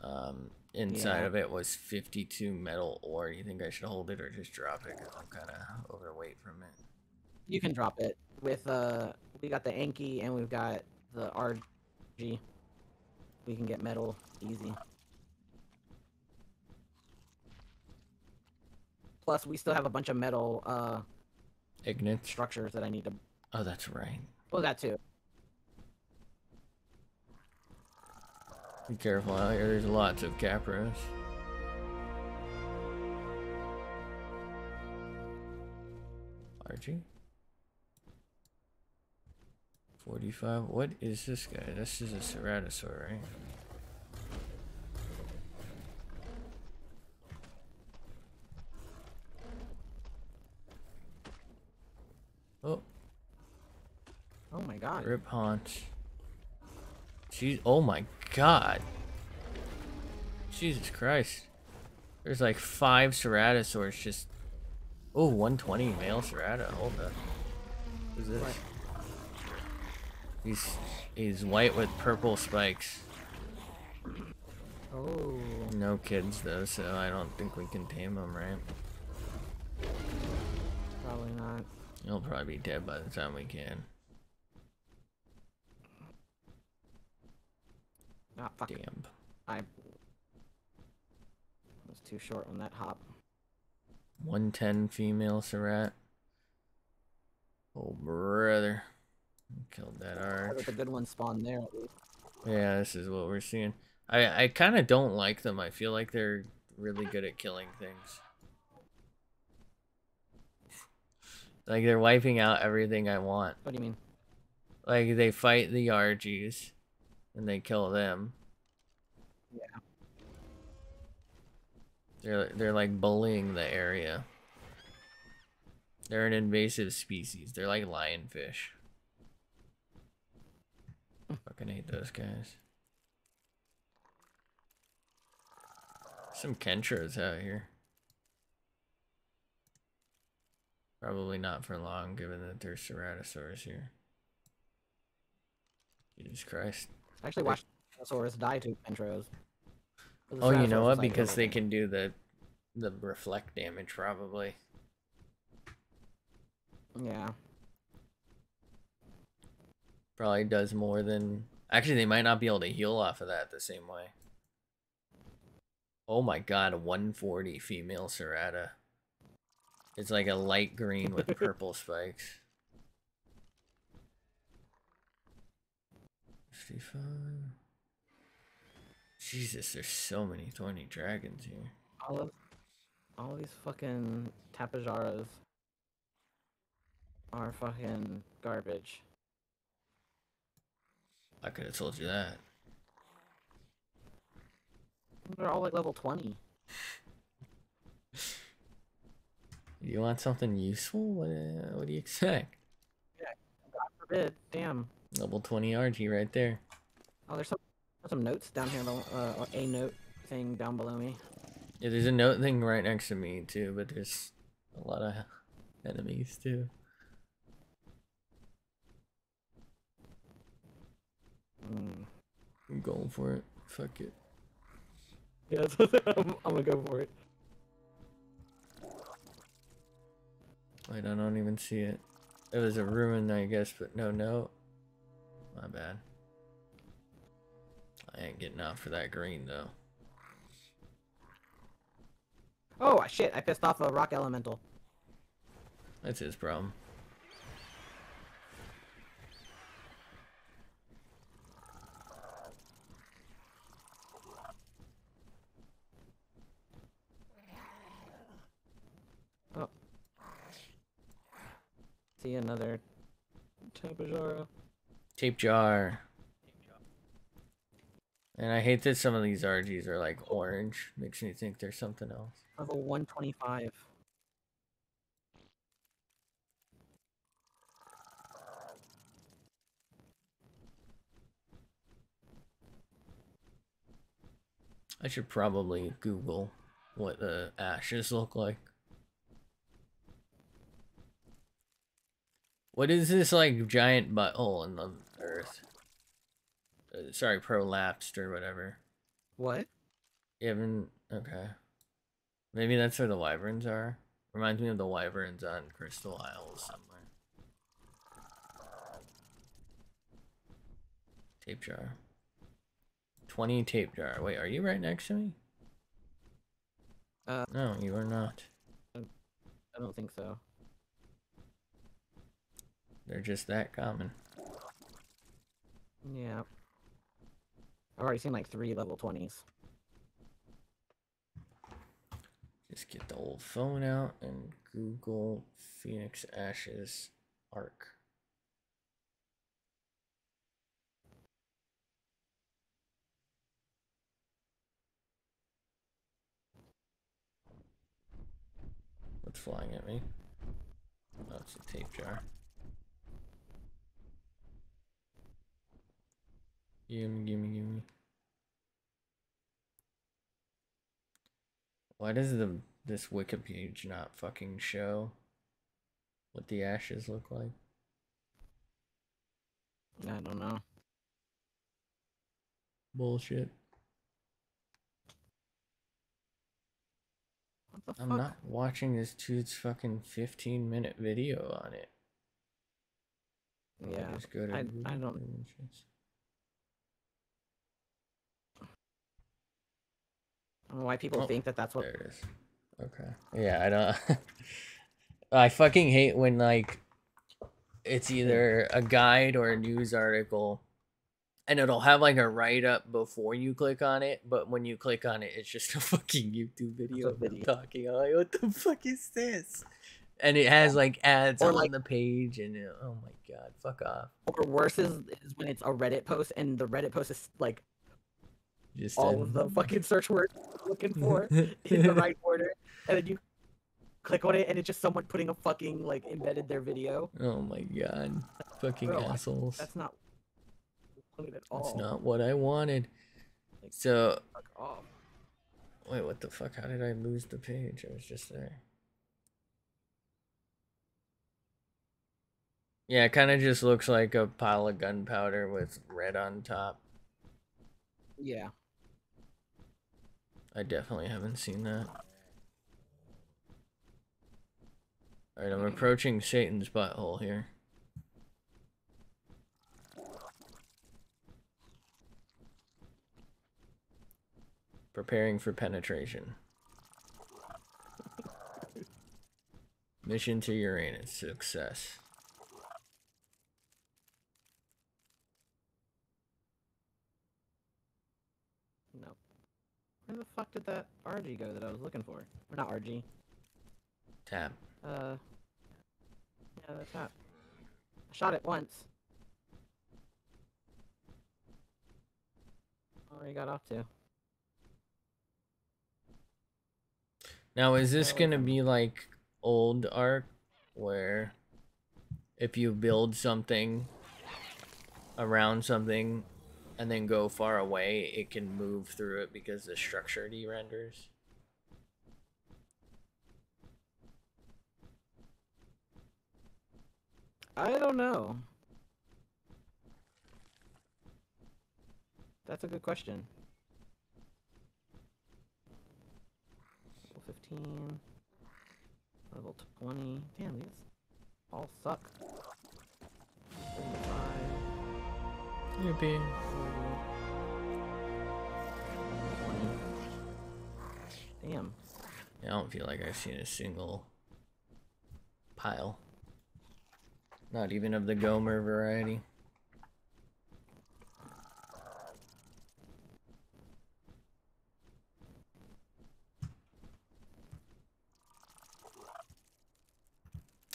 Um, inside Yeah. of it was 52 metal ore. You think I should hold it or just drop it? Because I'm kind of overweight from it. You can drop it with uh. We got the Anki and we've got the RG. We can get metal easy. Plus, we still have a bunch of metal uh Ignite. structures that I need to. Oh, that's right. Well, that too. Be careful out here. There's lots of capras. RG? 45. What is this guy? This is a Ceratosaur, right? Oh, Oh my god. rip haunch. Jeez, oh my god. Jesus Christ. There's like five Ceratosaurs just. Oh, 120 male Cerata. Hold up. Who's this? What? He's he's white with purple spikes. Oh. No kids though, so I don't think we can tame him, right? Probably not. He'll probably be dead by the time we can. Ah, fuck. Damn. I was too short on that hop. 110 female Cerat. Oh brother. Killed that arch. the good ones spawn there at least. Yeah, this is what we're seeing. I I kind of don't like them. I feel like they're really good at killing things. Like they're wiping out everything I want. What do you mean? Like they fight the RGs and they kill them. Yeah. They're they're like bullying the area. They're an invasive species. They're like lionfish. Fucking hate those guys. Some Kentros out here. Probably not for long, given that there's Ceratosaurus here. Jesus Christ. I actually watched dinosaurs die to intros. Oh, you know what? Because they can do the the reflect damage, probably. Yeah. Probably does more than. Actually, they might not be able to heal off of that the same way. Oh my god, 140 female Cerata. It's like a light green with purple spikes. 55. Jesus, there's so many thorny dragons here. All of all these fucking tapejaras are fucking garbage. I could have told you that. They're all like level 20. You want something useful? What, uh, what do you expect? God forbid. Damn. Level 20 RG right there. Oh, there's some some notes down here. Uh, a note thing down below me. Yeah, there's a note thing right next to me too, but there's a lot of enemies too. Mm. I'm going for it. Fuck it. Yeah, I'm, I'm gonna go for it. Wait, I don't even see it. It was a ruin, I guess, but no note. My bad. I ain't getting out for that green though. Oh ah, shit! I pissed off a rock elemental. That's his problem. Oh. See another tapejara. Tape jar. And I hate that some of these RGs are like orange. Makes me think there's something else. Level 125. I should probably Google what the ashes look like. What is this like giant butthole in the earth? Uh, sorry, prolapsed or whatever. What? You haven't. Okay. Maybe that's where the wyverns are. Reminds me of the wyverns on Crystal Isles somewhere. Tape jar. 20 tape jar. Wait, are you right next to me? Uh, no, you are not. I don't think so. They're just that common. Yeah. I've already seen like three level 20s. Just get the old phone out and Google Phoenix Ashes Ark. What's flying at me? Oh, a tape jar. Gimme, gimme, gimme. Why does the this wiki page not fucking show what the ashes look like? I don't know. Bullshit. What the I'm not watching this dude's fucking 15 minute video on it. Yeah. Just go to I- I don't- Images. I don't know why people Oh, think that that's what. There it is. Okay. Yeah, I don't. I fucking hate when like it's hmm. either a guide or a news article, and it'll have like a write up before you click on it, but when you click on it, it's just a fucking YouTube video, video. talking. I'm like, what the fuck is this? And it has like ads Or, on like- the page, and it, oh my god, fuck off! Or worse is, is when it's a Reddit post and the Reddit post is like Just all of the fucking search words looking for in the right order, and then you click on it and it's just someone putting a fucking like embedded their video. Oh my god, fucking Bro, assholes! That's not at all. That's not what I wanted. Like, So fuck off. Wait, what the fuck? How did I lose the page? I was just there. Yeah, it kind of just looks like a pile of gunpowder with red on top. Yeah. I definitely haven't seen that. Alright, I'm approaching Satan's butthole here. Preparing for penetration. Mission to Uranus. Success. No. Where the fuck did that RG go that I was looking for? Or not RG. Tap. Uh. Yeah, that's that. I shot it once. He got off to. Now, is this Oh, gonna be like old Ark where if you build something around something and then go far away, it can move through it because the structure de-renders? I don't know. That's a good question. Level 15. Level 20. Damn, these all suck. 75. Yippee. 20. Damn. I don't feel like I've seen a single pile. Not even of the Gomer variety.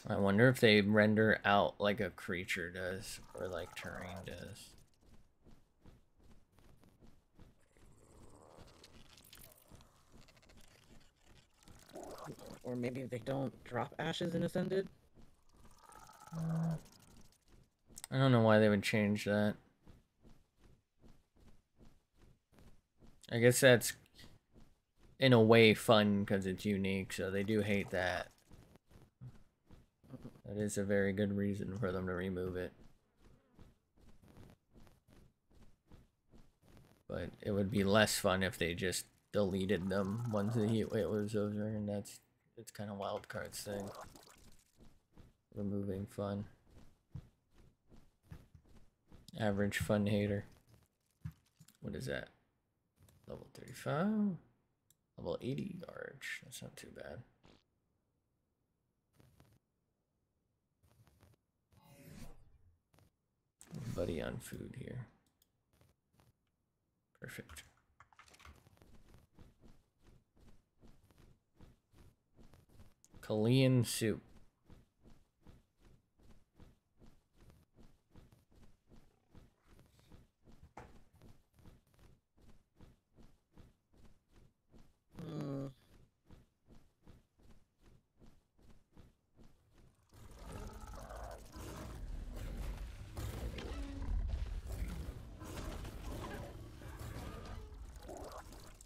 I wonder if they render out like a creature does or like terrain does. Or maybe they don't drop ashes in Ascended. I don't know why they would change that. I guess that's in a way fun because it's unique, so they do hate that. That is a very good reason for them to remove it. But it would be less fun if they just deleted them once the heat wave was over, and that's it's kind of wild cards thing. Removing fun. Average fun hater. What is that? Level 35? Level 80 Arg. That's not too bad. Buddy on food here. Perfect. Korean soup. Hmm.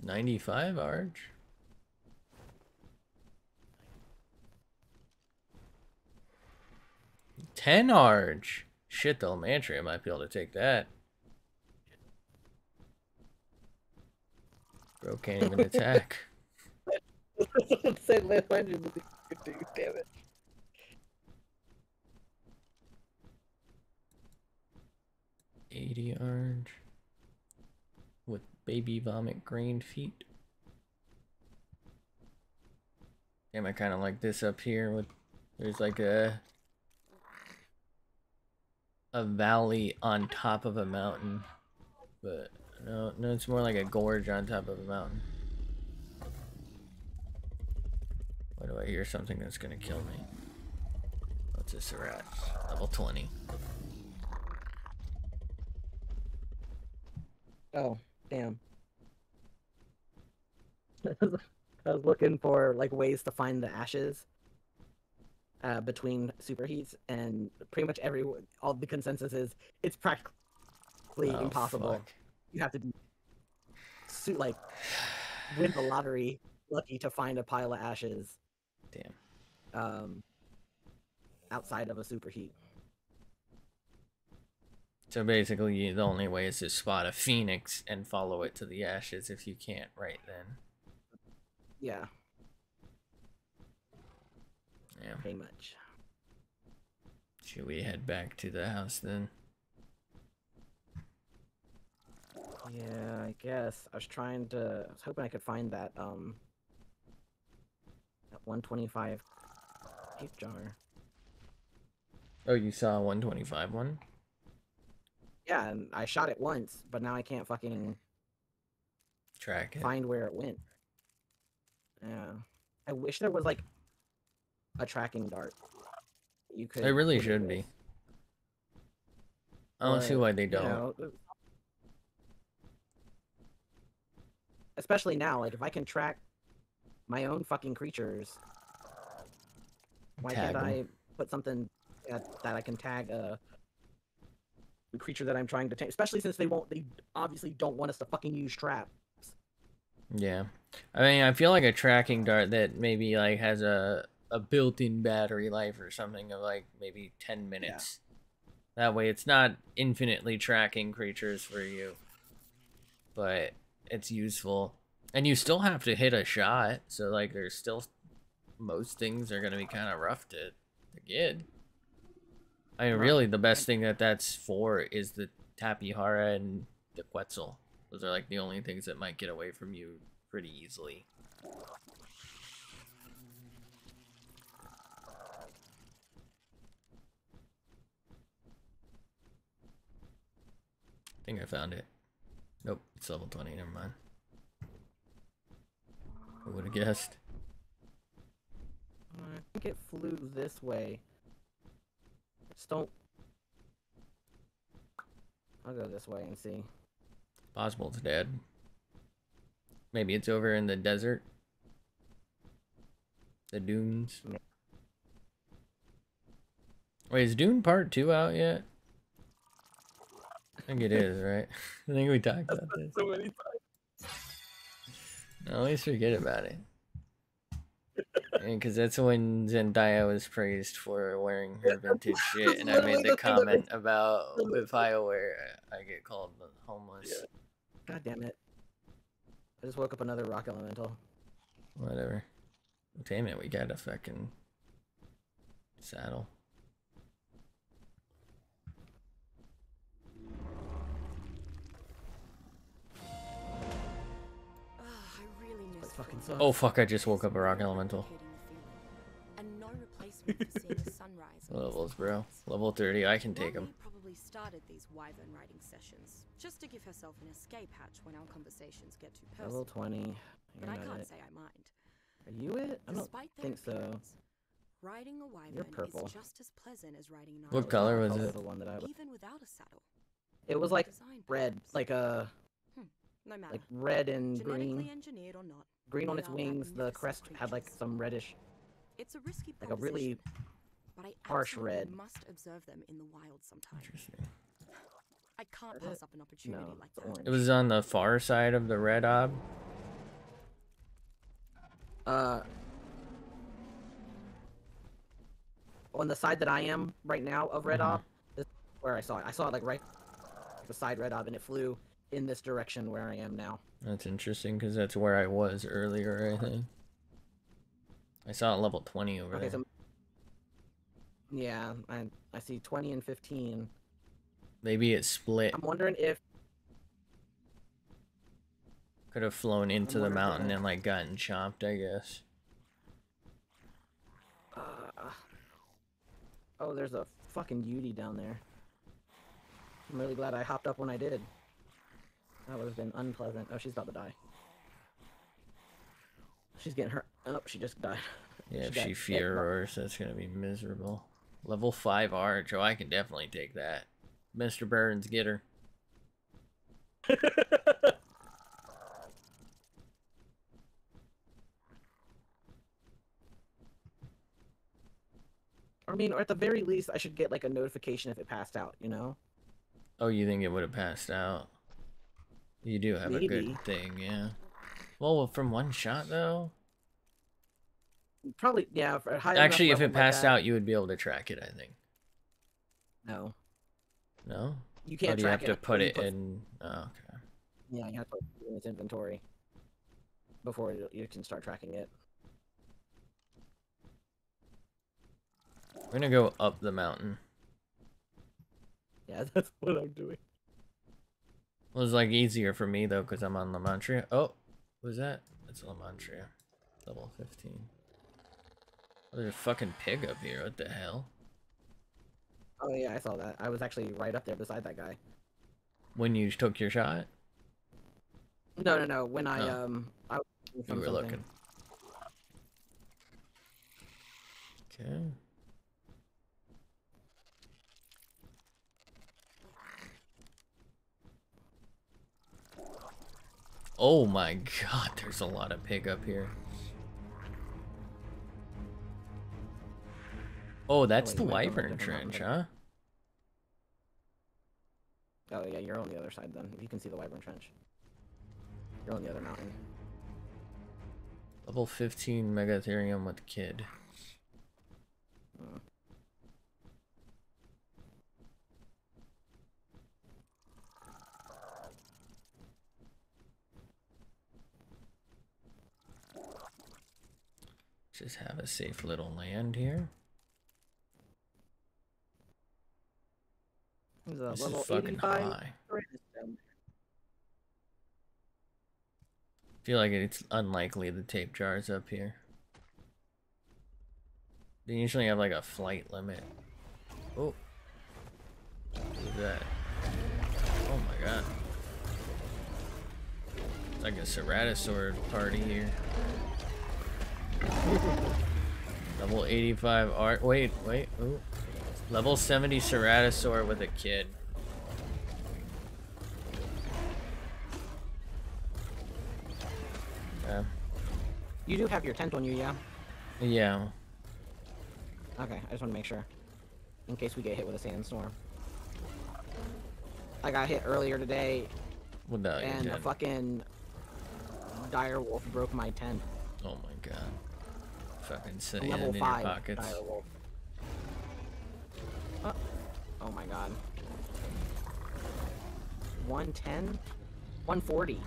Ninety-five Arg. Ten Arg. Shit, the Lymantria might be able to take that. Bro can't even attack. Say left hundred with the damn it. Eighty Arg. With baby vomit grain feet. Damn, I kind of like this up here with there's like a a valley on top of a mountain, but no, no, it's more like a gorge on top of a mountain. Why do I hear something that's gonna kill me? What's this rat? Level 20. Oh, damn. I was looking for like ways to find the ashes uh, between superheats, and pretty much every all the consensus is it's practically Oh, impossible. fuck. You have to be su- like win the lottery, lucky to find a pile of ashes Damn. um, outside of a superheat. So basically, the only way is to spot a phoenix and follow it to the ashes if you can't right then. Yeah, Yeah. pretty much. Should we head back to the house then? Yeah, I guess. I was trying to. I was hoping I could find that um. That 125 tape jar. Oh, you saw a 125 one? Yeah, and I shot it once, but now I can't fucking Track it. find where it went. Yeah, I wish there was like a tracking dart. You could. It really should be. I don't see why they don't. know, especially now, like if I can track my own fucking creatures, why Tag can't 'em. I put something that, that I can tag uh, a creature that I'm trying to tame? Especially since they won't, they obviously don't want us to fucking use traps. Yeah. I mean, I feel like a tracking dart that maybe like has a a built-in battery life or something of like maybe 10 minutes. That way it's not infinitely tracking creatures for you. But it's useful. And you still have to hit a shot, so like there's still most things are going to be kind of rough to to get. I mean, really the best thing that that's for is the Tapejara and the Quetzal. Those are like the only things that might get away from you pretty easily. Think I found it. Nope, it's level 20, never mind. Who would have guessed? I think it flew this way. Just don't. I'll go this way and see. Possible it's dead. Maybe it's over in the desert. The dunes. Wait, is Dune Part 2 out yet? I think it is, right? I think we talked about this. So many times. No, at least forget about it. Because that's when Zendaya was praised for wearing her vintage shit, and I made the comment about if I wear, I get called homeless. God damn it. I just woke up another rock elemental. Whatever. Damn it, we got a fucking saddle. Fucking sucks. Oh fuck, I just woke up a rock elemental. And no replacement for seeing a sunrise. on these Levels, bro. Level 30, I can take Mommy them. probably started these wyvern riding sessions just to give herself an escape hatch when our conversations get too personal. Level 20. But You're I not can't it. say I mind. Are you it? I don't think so. appearance, riding a wyvern purple. is just as pleasant as riding an What Irish color was it? The one that I was. Even without a saddle. It was like red, like a no matter. like red and Genetically green. engineered or not, Green on its wings. The crest had like some reddish. It's a risky Like a really but I harsh red. must observe them in the wild sometime. Interesting. I can't pass it? up an opportunity No, like that. orange. It was on the far side of the red ob. Uh, on the side that I am right now of Red Mhm. Ob, this is where I saw it. I saw it like right beside Red Ob, and it flew in this direction where I am now. That's interesting because that's where I was earlier, I think. I saw a level 20 over Okay, there. so yeah, I I see 20 and 15. Maybe it split. I'm wondering if Could have flown into the mountain and like gotten chopped, I guess. uh, oh, there's a fucking Yuty down there. I'm really glad I hopped up when I did. That would have been unpleasant. Oh, she's about to die. She's getting hurt. Oh, she just died. Yeah, if she fear roars, that's gonna be miserable. Level 5 Arg. Oh, I can definitely take that. Mr. Burns, get her. I mean, or at the very least, I should get like a notification if it passed out. You know? Oh, you think it would have passed out? You do have a good thing, yeah. Well, from one shot though. Probably, yeah. Actually, if it passed that- out, you would be able to track it. I think. no, No. you can't. do you have track to put it you in? Oh, okay. Yeah, you have to put it in its inventory before you you can start tracking it. We're gonna go up the mountain. Yeah, that's what I'm doing. It's like easier for me though, cause I'm on Lymantria. Oh, was that? That's Lymantria, level 15. Oh, there's a fucking pig up here. What the hell? Oh yeah, I saw that. I was actually right up there beside that guy. When you took your shot, No, no, no. When I Oh. um, I was looking you were something. looking. Okay. Oh my god, there's a lot of pig up here. Oh, that's wait, the you went from a Wyvern Trench, huh? Oh yeah, you're on the other side then. You can see the Wyvern Trench. You're on the other mountain. Level 15 Megatherium with Kid. Uh, Just have a safe little land here. This is fucking high. Feel like it's unlikely the tape jar's up here. They usually have like a flight limit. Oh. Who's that? Oh my god. It's like a Ceratosaur party here. Level 85 art. Wait, wait. Ooh. Level 70 Ceratosaur with a kid. Yeah. You do have your tent on you, yeah? Yeah. Okay, I just want to make sure. In case we get hit with a sandstorm. I got hit earlier today, Without your and a fucking dire wolf broke my tent. Oh my god. Fucking A in your pockets. Uh, oh my god. 110? 140.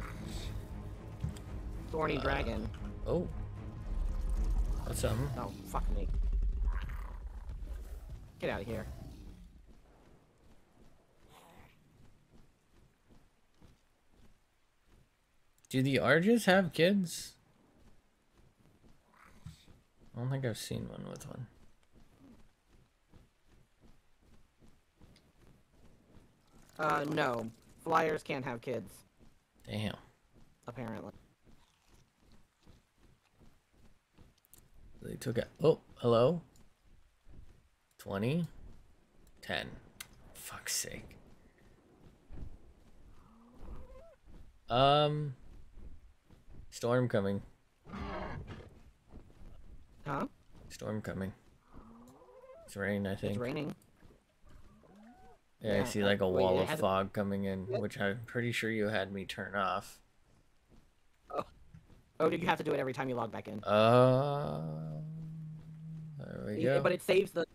Thorny dragon. Oh. That's something. Oh, fuck me. Get out of here. Do the Arges have kids? I don't think I've seen one with one. Uh, no. Flyers can't have kids, Damn. apparently. They took it. Oh, hello? 20? 10. Fuck's sake. Um. Storm coming. Huh? Storm coming. It's rain, I think. It's raining. Yeah, I see like a wall of fog coming in, which I'm pretty sure you had me turn off. Oh, Oh, did you have to do it every time you log back in. Uh, there we Yeah, go. But it saves the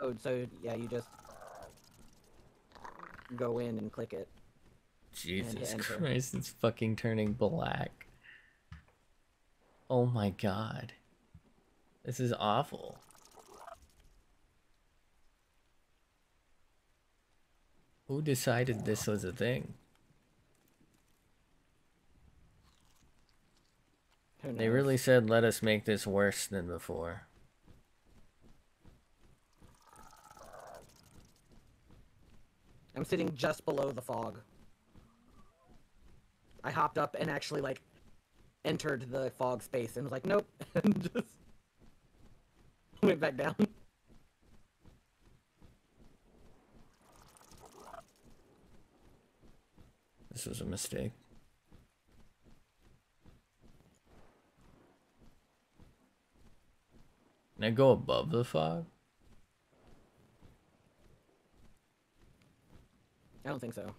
code, so yeah, you just go in and click it. Jesus. Christ, it's fucking turning black. Oh my god. This is awful. Who decided this was a thing? They really said let us make this worse than before. I'm sitting just below the fog. I hopped up and actually like entered the fog space and was like, nope, and just went back down. This was a mistake. Can I go above the fog? I don't think so.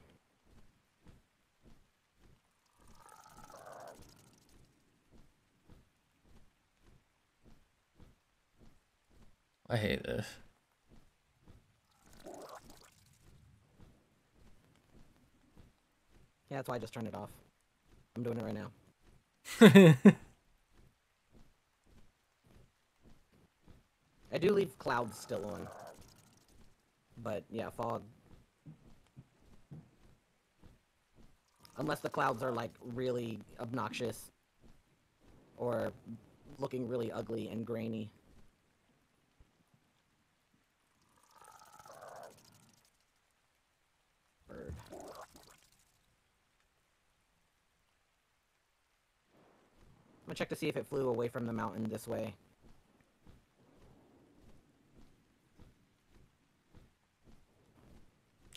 I hate this. Yeah, that's why I just turned it off. I'm doing it right now. I do leave clouds still on. But yeah, fog. Unless the clouds are like really obnoxious or looking really ugly and grainy. Bird. I'm gonna check to see if it flew away from the mountain this way.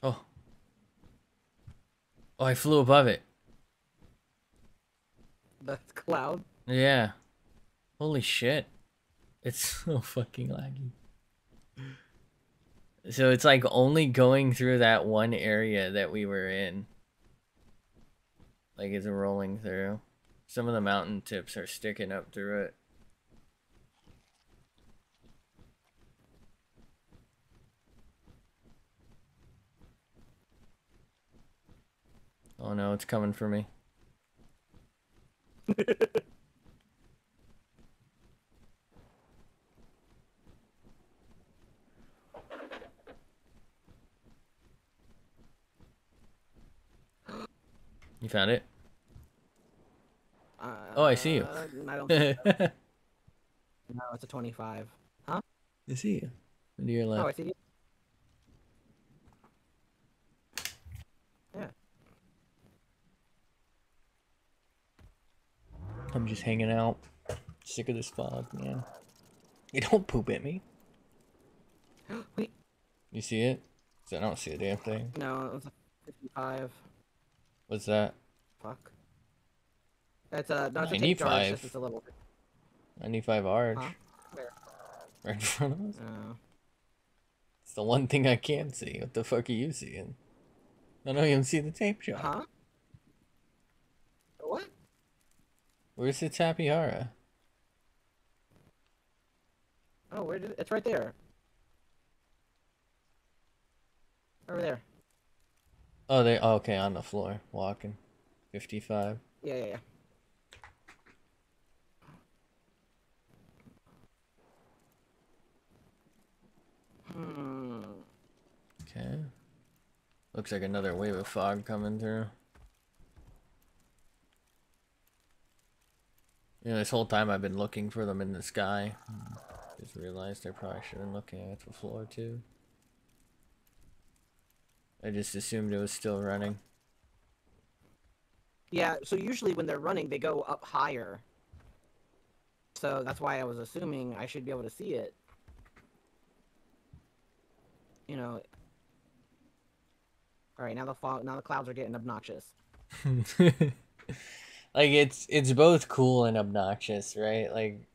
oh. Oh, I flew above it. The cloud. Yeah. Holy shit. It's so fucking laggy. So it's like only going through that one area that we were in. Like it's rolling through. Some of the mountain tips are sticking up through it. Oh no, it's coming for me. You found it? Uh, Oh, I see you. I don't think so. No, it's a 25. Huh? see you. To your Oh, I see you. Yeah. I'm just hanging out. Sick of this fog, man. You don't poop at me. Wait, You see it? 'Cause I don't see a damn thing. no, it was a 55. What's that? Fuck. That's uh, a, no, it's a tape jar, it's 95. just it's a little... 95 Arg. Huh? Where? Right in front of us. Oh. It's the one thing I can't see. What the fuck are you seeing? I don't even see the tape jar. Huh? What? Where's the Tapejara? Oh, where did it? It's right there. Over there. Oh, they. Oh, okay, on the floor, walking. 55. Yeah, yeah, yeah. Okay. Looks like another wave of fog coming through. You know, this whole time I've been looking for them in the sky. Just realized I probably should have been looking at the floor too. I just assumed it was still running. Yeah, so usually when they're running, they go up higher. So that's why I was assuming I should be able to see it. You know. All right, now the fog, now the clouds are getting obnoxious. like it's it's both cool and obnoxious, right? Like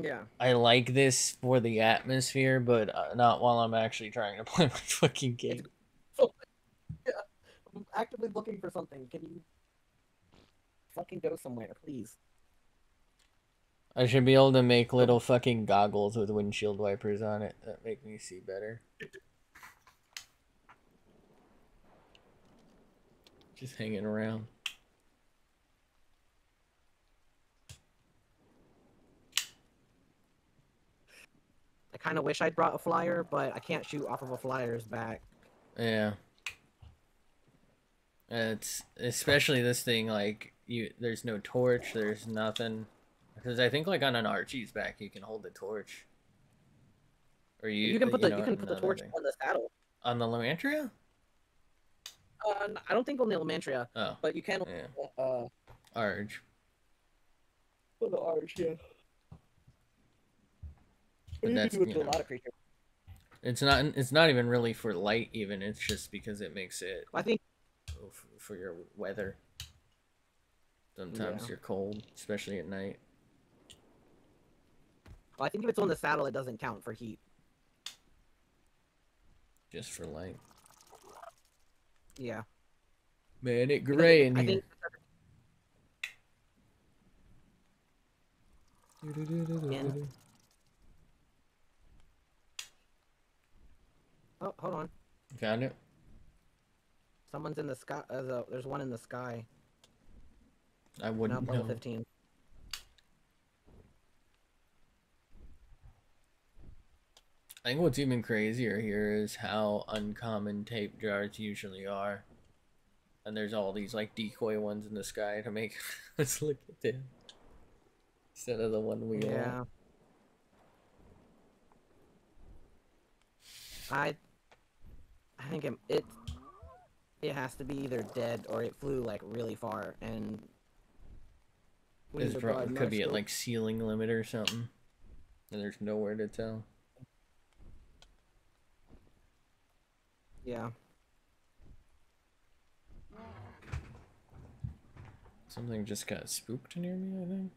Yeah. I like this for the atmosphere, but uh, not while I'm actually trying to play my fucking game. I'm actively looking for something. Can you fucking go somewhere, please? I should be able to make little fucking goggles with windshield wipers on it that make me see better. Just hanging around. I kind of wish I'd brought a flyer, but I can't shoot off of a flyer's back. Yeah. It's especially this thing like you. There's no torch. There's nothing. Because I think like on an Archie's back you can hold the torch. Or you. You, can put the you can put the torch thing. on the saddle. on the Lymantria. Uh, I don't think on the Lymantria, Oh, but you can. yeah. Uh, Arg. on the Arg, yeah. But you that's, can do it you to a lot of creatures. It's not. It's not even really for light. Even it's just because it makes it I think for your weather. Sometimes Yeah. you're cold, especially at night. I think if it's on the saddle, it doesn't count for heat. Just for light. Yeah. Man, it Because gray in I here. think- Oh, hold on. Found it. Someone's in the sky. Uh, the, there's one in the sky. I wouldn't level know. 15. I think what's even crazier here is how uncommon tape jars usually are. And there's all these like decoy ones in the sky to make us look at them. Instead of the one we Yeah. I I think it, it it has to be either dead or it flew like really far and we It's need to pro- broaden could be at like ceiling limit or something. And there's nowhere to tell. Yeah. Something just got spooked near me, I think.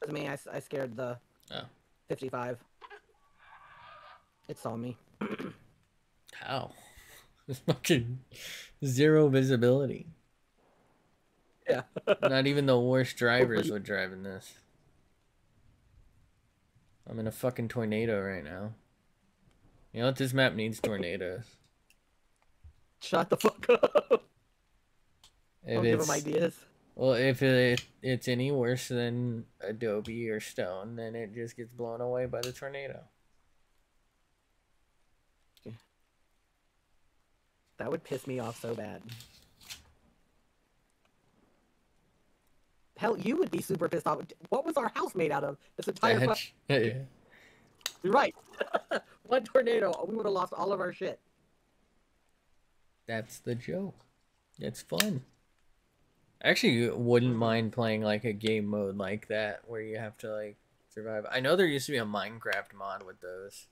That's me. I scared the Oh. 55. It saw me. How? There's fucking zero visibility. Yeah. Not even the worst drivers would drive in this. I'm in a fucking tornado right now. You know what? This map needs tornadoes. Shut the fuck up. If Don't give it's, him ideas. well, if it, it's any worse than Adobe or Stone, then it just gets blown away by the tornado. That would piss me off so bad. Hell, you would be super pissed off. What was our house made out of? This entire. Fu- yeah. You're right. One tornado, we would have lost all of our shit. That's the joke. It's fun. I actually wouldn't mind playing like a game mode like that where you have to like survive. I know there used to be a Minecraft mod with those.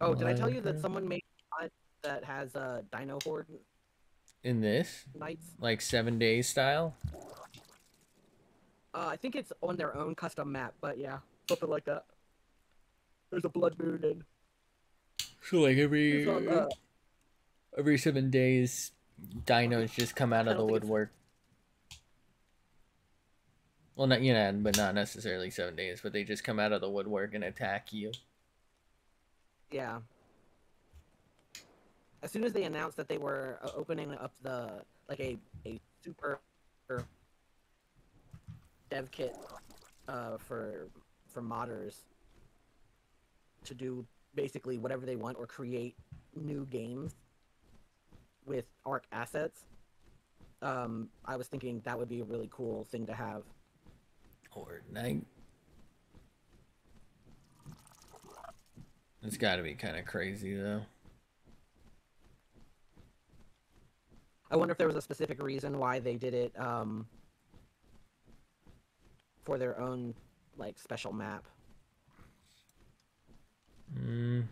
Oh, did I tell you that someone made a mod that has a uh, Dino Horde In this? nights? Like seven days style? Uh, I think it's on their own custom map, but yeah, something like that. There's a blood moon and So like every on, uh, every seven days dinos just come out of the woodwork. Well not you know, but not necessarily seven days, but they just come out of the woodwork and attack you. yeah. As soon as they announced that they were uh, opening up the like a a super dev kit uh, for for modders to do basically whatever they want or create new games with Ark assets. Um, I was thinking that would be a really cool thing to have. Fortnite. It's got to be kind of crazy though. I wonder if there was a specific reason why they did it um, for their own like special map. Mm.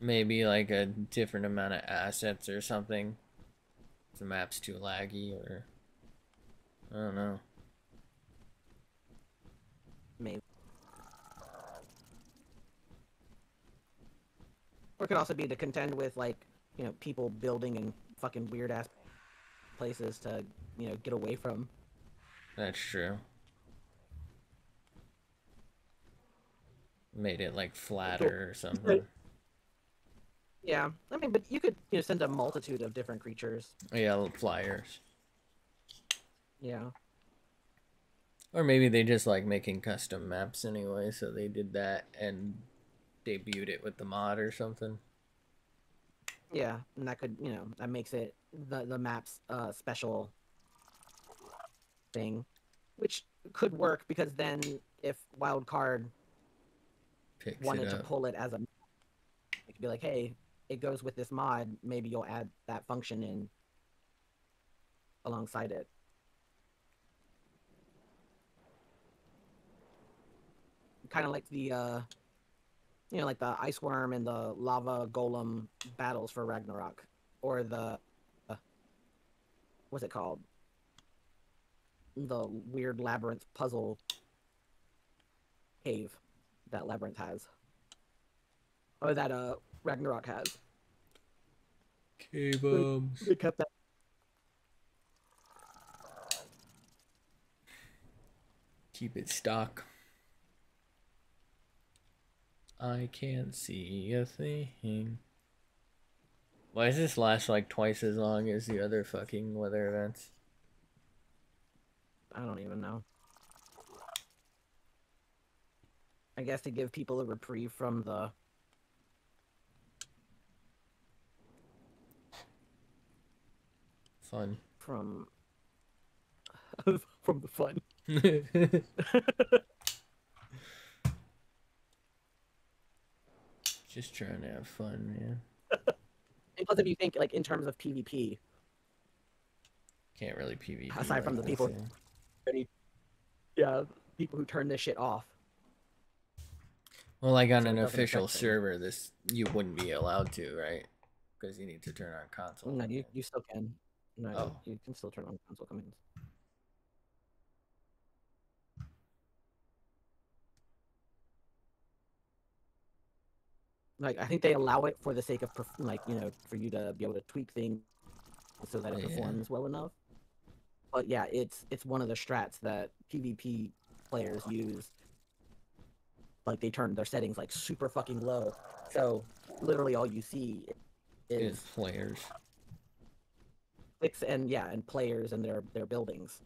Maybe like a different amount of assets or something. The map's too laggy or I don't know. Maybe. Or it could also be to contend with like, you know, people building in fucking weird ass places to, you know, get away from. That's true. Made it like flatter or something. Yeah, I mean, but you could, you know, send a multitude of different creatures. Yeah, flyers. Yeah. Or maybe they just like making custom maps anyway, so they did that and debuted it with the mod or something. Yeah, and that could, you know, that makes it the the map's uh special thing, which could work because then if Wildcard Picks wanted to pull it as a, it could be like, hey, it goes with this mod. Maybe you'll add that function in alongside it. Kind of like the, uh, you know, like the ice worm and the lava golem battles for Ragnarok, or the, uh, what's it called? The weird labyrinth puzzle cave that labyrinth has, or that uh Ragnarok has. K-bombs. They kept that. Keep it stock. I can't see a thing. Why does this last like twice as long as the other fucking weather events? I don't even know. I guess to give people a reprieve from the Fun. from from the fun. Just trying to have fun, man. And plus, if you think like in terms of PvP, Can't really PvP. Aside from the people- any yeah, people who turn this shit off. Well, like on So an official server, this you wouldn't be allowed to, right? Because you need to turn on console. No, you you still can. No, Oh. you can still turn on console commands. Like I think they allow it for the sake of perf- like you know for you to be able to tweak things so that it Yeah. performs well enough. But yeah, it's it's one of the strats that PvP players use. Like they turn their settings like super fucking low, so literally all you see Is is players. clicks and yeah, and players and their their buildings.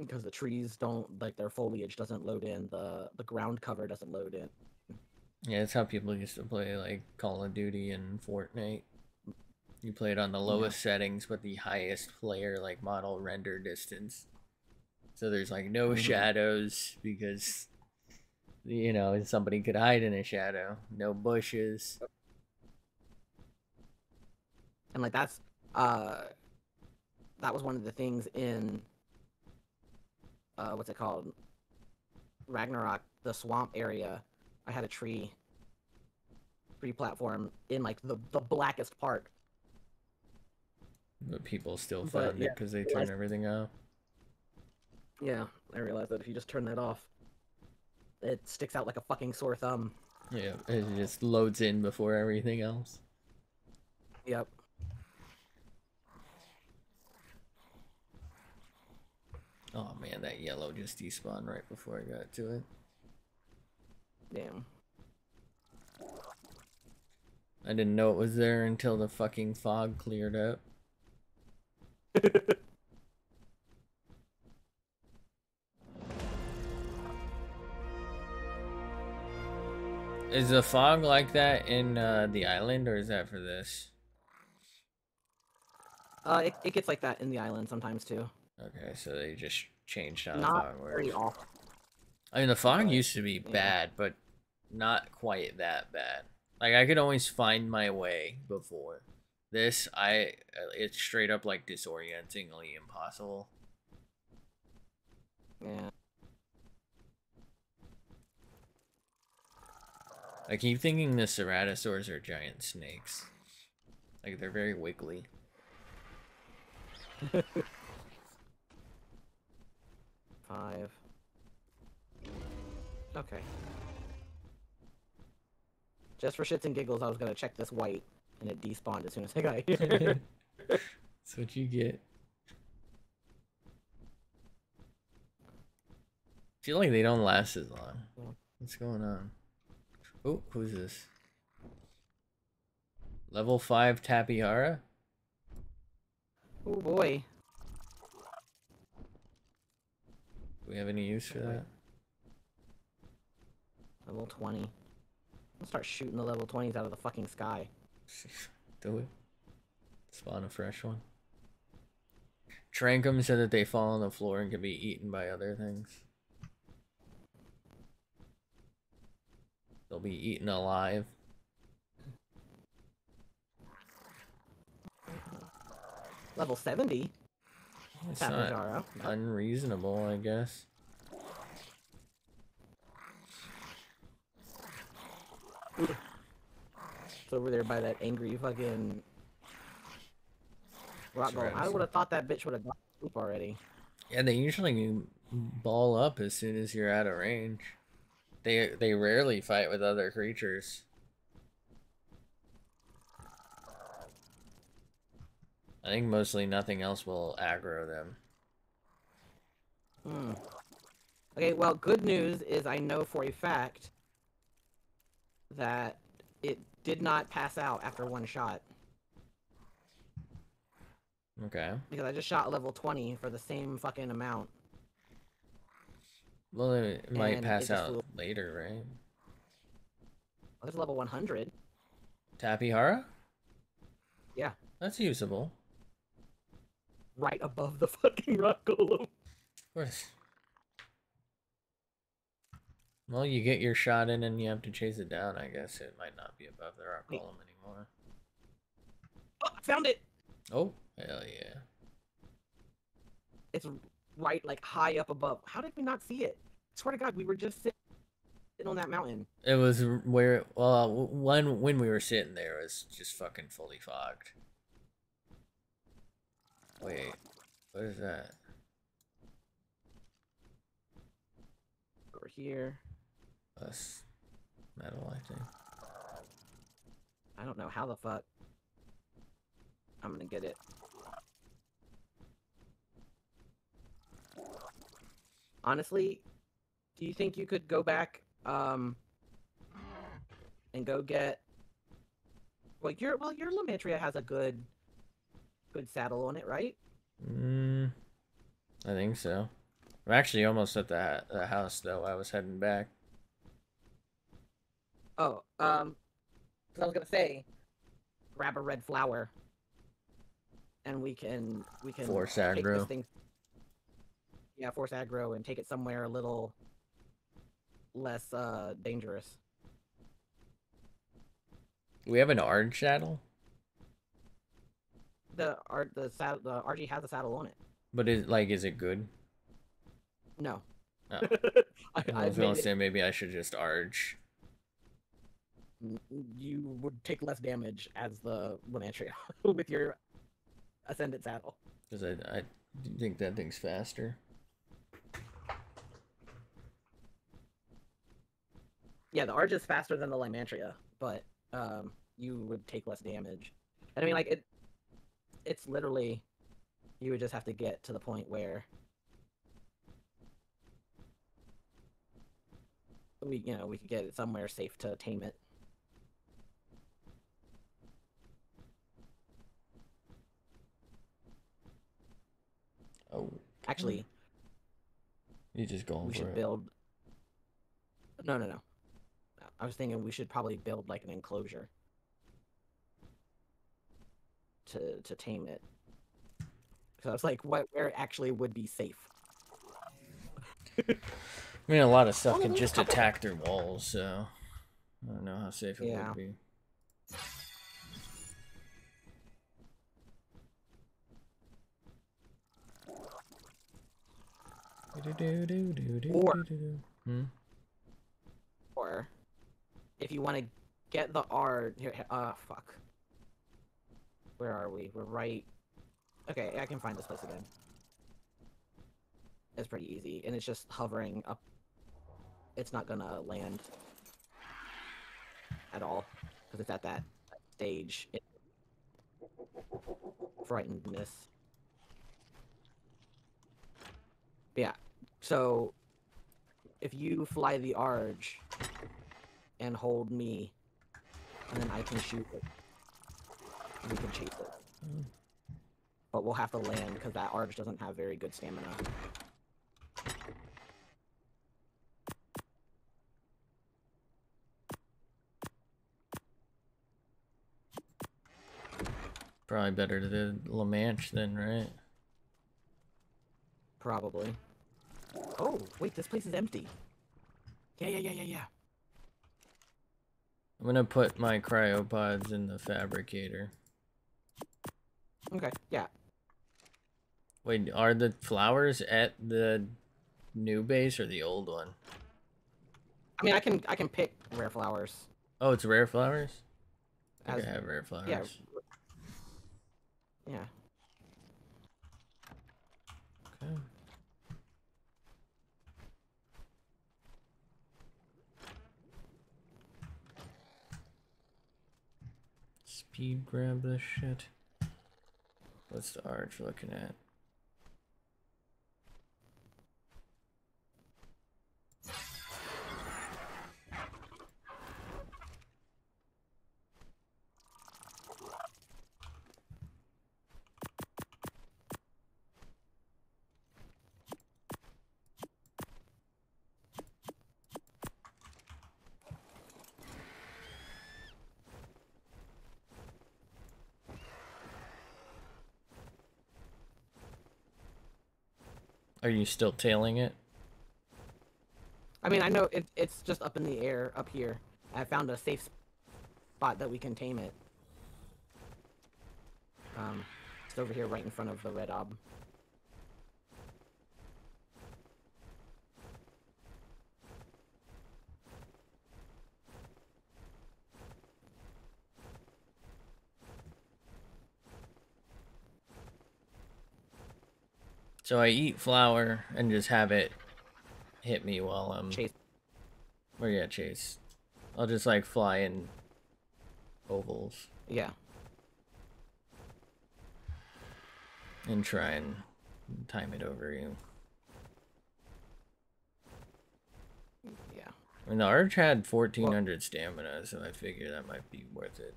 Because the trees don't like their foliage doesn't load in, the the ground cover doesn't load in. Yeah, it's how people used to play like Call of Duty and Fortnite. You play it on the lowest settings with the highest player like model render distance. So there's like no Mhm. shadows because you know, somebody could hide in a shadow. No bushes. And like that's uh that was one of the things in uh what's it called? Ragnarok, the swamp area. I had a tree tree platform in like the the blackest part. But people still found it because they turn everything off. Yeah, I realized that if you just turn that off, it sticks out like a fucking sore thumb. Yeah, it just loads in before everything else. Yep. Oh man, that yellow just despawned right before I got to it. Damn. I didn't know it was there until the fucking fog cleared up. Is the fog like that in uh, the island, or is that for this? Uh, it, it gets like that in the island sometimes too. Okay, so they just changed how the Not fog very often. I mean, the fog used to be yeah. bad, but not quite that bad. Like I could always find my way before. This, I, it's straight up like disorientingly impossible. Yeah. I keep thinking the ceratosaurs are giant snakes. Like they're very wiggly. Five. Okay. Just for shits and giggles, I was gonna check this white, and it despawned as soon as I got here. That's what you get. feel like they don't last as long. What's going on? Oh, who's this? Level 5 Tapejara? oh boy. Do we have any use for that? Level 20. I'll start shooting the level 20s out of the fucking sky. Do we? Spawn a fresh one. Trankum said that they fall on the floor and can be eaten by other things. They'll be eaten alive. Level 70? It's not unreasonable, I guess. It's over there by that angry fucking rock golem. I would have thought that bitch would have got sleep already. Yeah, they usually ball up as soon as you're out of range. They they rarely fight with other creatures. I think mostly nothing else will aggro them. Hmm. Okay, well, good news is I know for a fact that it did not pass out after one shot Okay. because I just shot level 20 for the same fucking amount. Well, it might And pass just out later, right? Well, it's level 100. Tapejara? Yeah. That's usable. Right above the fucking rock golem. Of course. Well, you get your shot in and you have to chase it down. I guess it might not be above the rock Wait. column anymore. Oh, I found it! Oh, hell yeah. It's right, like, high up above. How did we not see it? I swear to God, we were just sitting on that mountain. It was where, well, when when we were sitting there, it was just fucking fully fogged. Wait, what is that? Over here. That's metal, I think. I don't know how the fuck. I'm gonna get it. Honestly, do you think you could go back um and go get well your well your Lymantria has a good good saddle on it, right? Mm, I think so. I'm actually almost at the, the house, though. I was heading back. Oh, um I was gonna say grab a red flower and we can we can Force aggro. thing yeah force aggro and take it somewhere a little less uh dangerous Do we have an orange saddle? The art the saddle the rg has a saddle on it But is like, is it good? no Oh. I, I I was gonna made it- say maybe I should just arch. n- you would take less damage as the Lymantria with your ascendant saddle Because I, I think that thing's faster. yeah the Arg is faster than the Lymantria but um you would take less damage and i mean like it it's literally you would just have to get to the point where we you know we could get it somewhere safe to tame it Oh. Actually, You just going we should it. build. No, no, no. I was thinking we should probably build like an enclosure to to tame it. So I was like, what? Where actually would be safe? I mean, a lot of stuff can just attack through walls, so I don't know how safe it Yeah. would be. Or- Hmm? Or if you want to get the R, uh, fuck. Where are we? We're right. Okay, I can find this place again. It's pretty easy, and it's just hovering up. It's not gonna land at all because it's at that stage. It... Frightenedness. Yeah. So, if you fly the Arg and hold me, and then I can shoot it, we can chase it. Mm. But we'll have to land because that Arg doesn't have very good stamina. Probably better to do La Manche then, right? Probably. Oh, wait, this place is empty. Yeah, yeah, yeah, yeah, yeah. I'm gonna put my cryopods in the fabricator. Okay, yeah. Wait, are the flowers at the new base or the old one? I mean, I can I can pick rare flowers. Oh, it's rare flowers? I As, I have rare flowers. yeah. Yeah. Okay. Speed grab this shit. What's the Arg looking at? Are you still tailing it? I mean, I know it, it's just up in the air up here. I found a safe spot that we can tame it. Um, it's over here right in front of the red ob. So I eat flower and just have it hit me while I'm Chase. or yeah, chase. I'll just like fly in ovals Yeah. and try and time it over you. Yeah. I mean, the Arg had 1400 stamina, so I figure that might be worth it.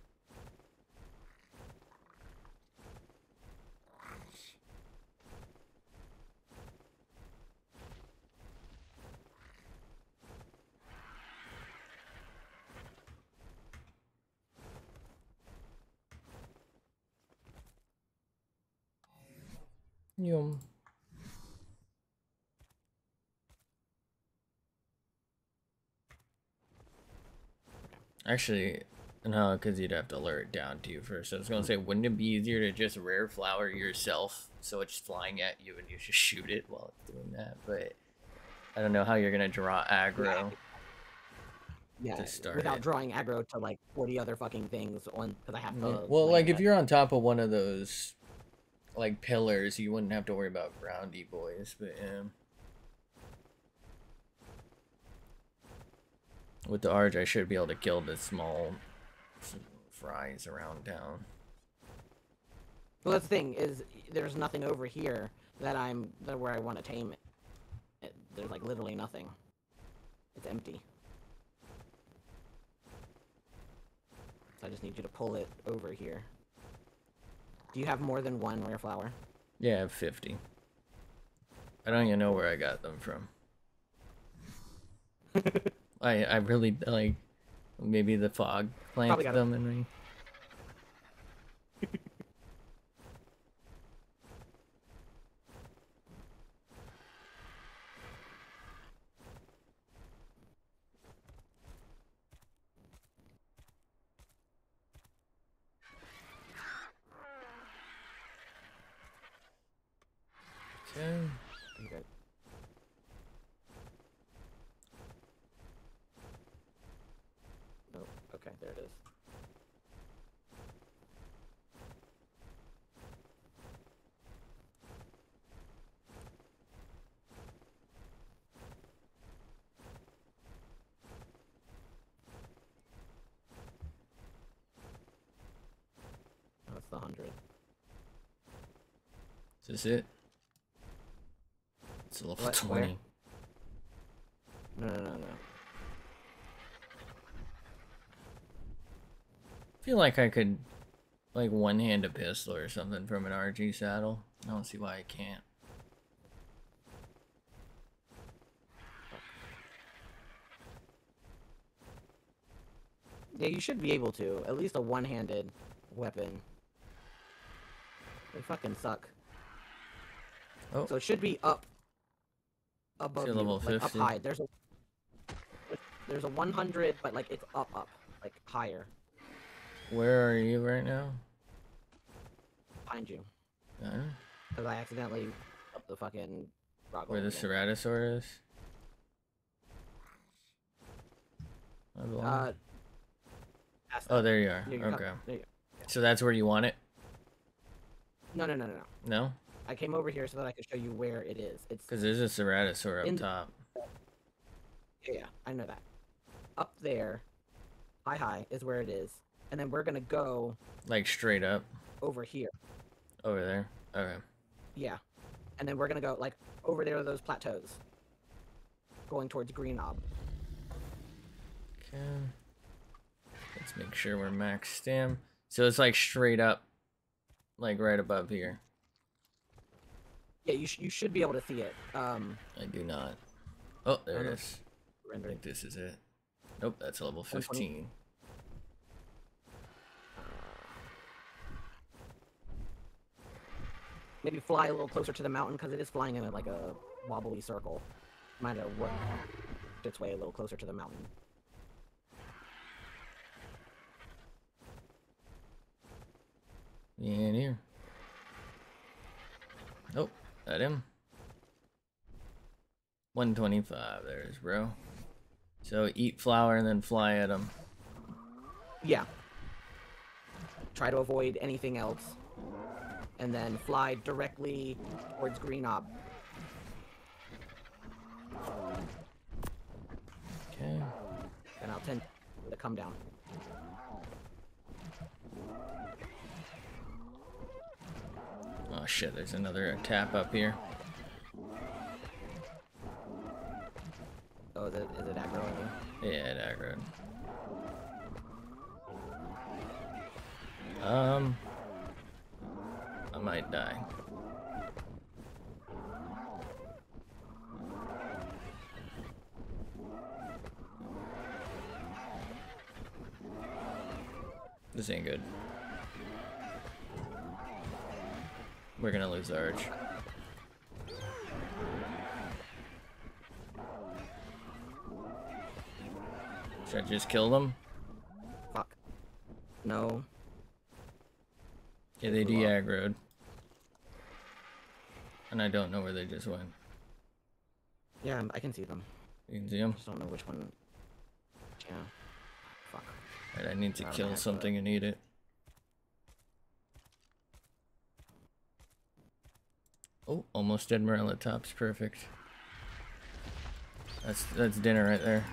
Yum. Actually, no, because you'd have to lure it down to you first. I was gonna say, wouldn't it be easier to just rare flower yourself so it's flying at you and you just shoot it while it's doing that? But I don't know how you're gonna draw aggro. Yeah. To start Without it. drawing aggro to like 40 other fucking things on, because I have to. Yeah, Well, like if that- you're on top of one of those like pillars, you wouldn't have to worry about groundy boys. But yeah. With the Arg, I should be able to kill the small fries around town. Well, that's the thing is, there's nothing over here that I'm that where I want to tame it. it. There's like literally nothing. It's empty. So I just need you to pull it over here. Do you have more than one rare flower? Yeah, I have 50. I don't even know where I got them from. I I really like maybe the fog planted them in me. Okay. Okay. Nope. Okay, there it is. That's the hundred. Is this it? It's a level What? Where? 20. No, no, no, no. feel like I could like one hand a pistol or something from an Arg saddle. I don't see why I can't. Yeah, you should be able to. At least a one-handed weapon. They fucking suck. Oh. So it should be up. Above you, level like up high. There's a there's a 100, but like it's up, up, like higher Where are you right now? behind you. Because I accidentally up the fucking rock. where the there. Ceratosaur is? Uh. oh, there you are. Okay. you So that's where you want it? No, no, no, no, no. No? I came over here so that I could show you where it is. It's Because there's a Ceratosaur up In- top. Yeah, I know that. Up there, high high is where it is, and then we're gonna go Like straight up over here. over there. Okay. Yeah, and then we're gonna go like over there to those plateaus, going towards Green Ob. Okay. Let's make sure we're max stam. So it's like straight up, like right above here. Yeah, you sh- you should be able to see it. Um, I do not. Oh, there it is. I think this is it. Nope, that's level 15. Maybe fly a little closer to the mountain because it is flying in a, like a wobbly circle. Might have worked its way a little closer to the mountain. In here. Nope, that him. 125, there's bro. So eat flower and then fly at him. Yeah. Try to avoid anything else. And then fly directly towards Green Ob. Okay. And I'll tend to come down. Oh shit, there's another tap up here. Oh, is it, is it aggro? Yeah, it aggroed. Um, I might die. This ain't good. We're gonna lose the Arg. Should I just kill them? Fuck. No. Yeah, they de-aggroed. And I don't know where they just went. Yeah, I can see them. You can see them? Just don't know which one. Yeah. Fuck. Alright, I need to I kill something and eat it. Oh, almost dead Morellatops, perfect. That's that's dinner right there.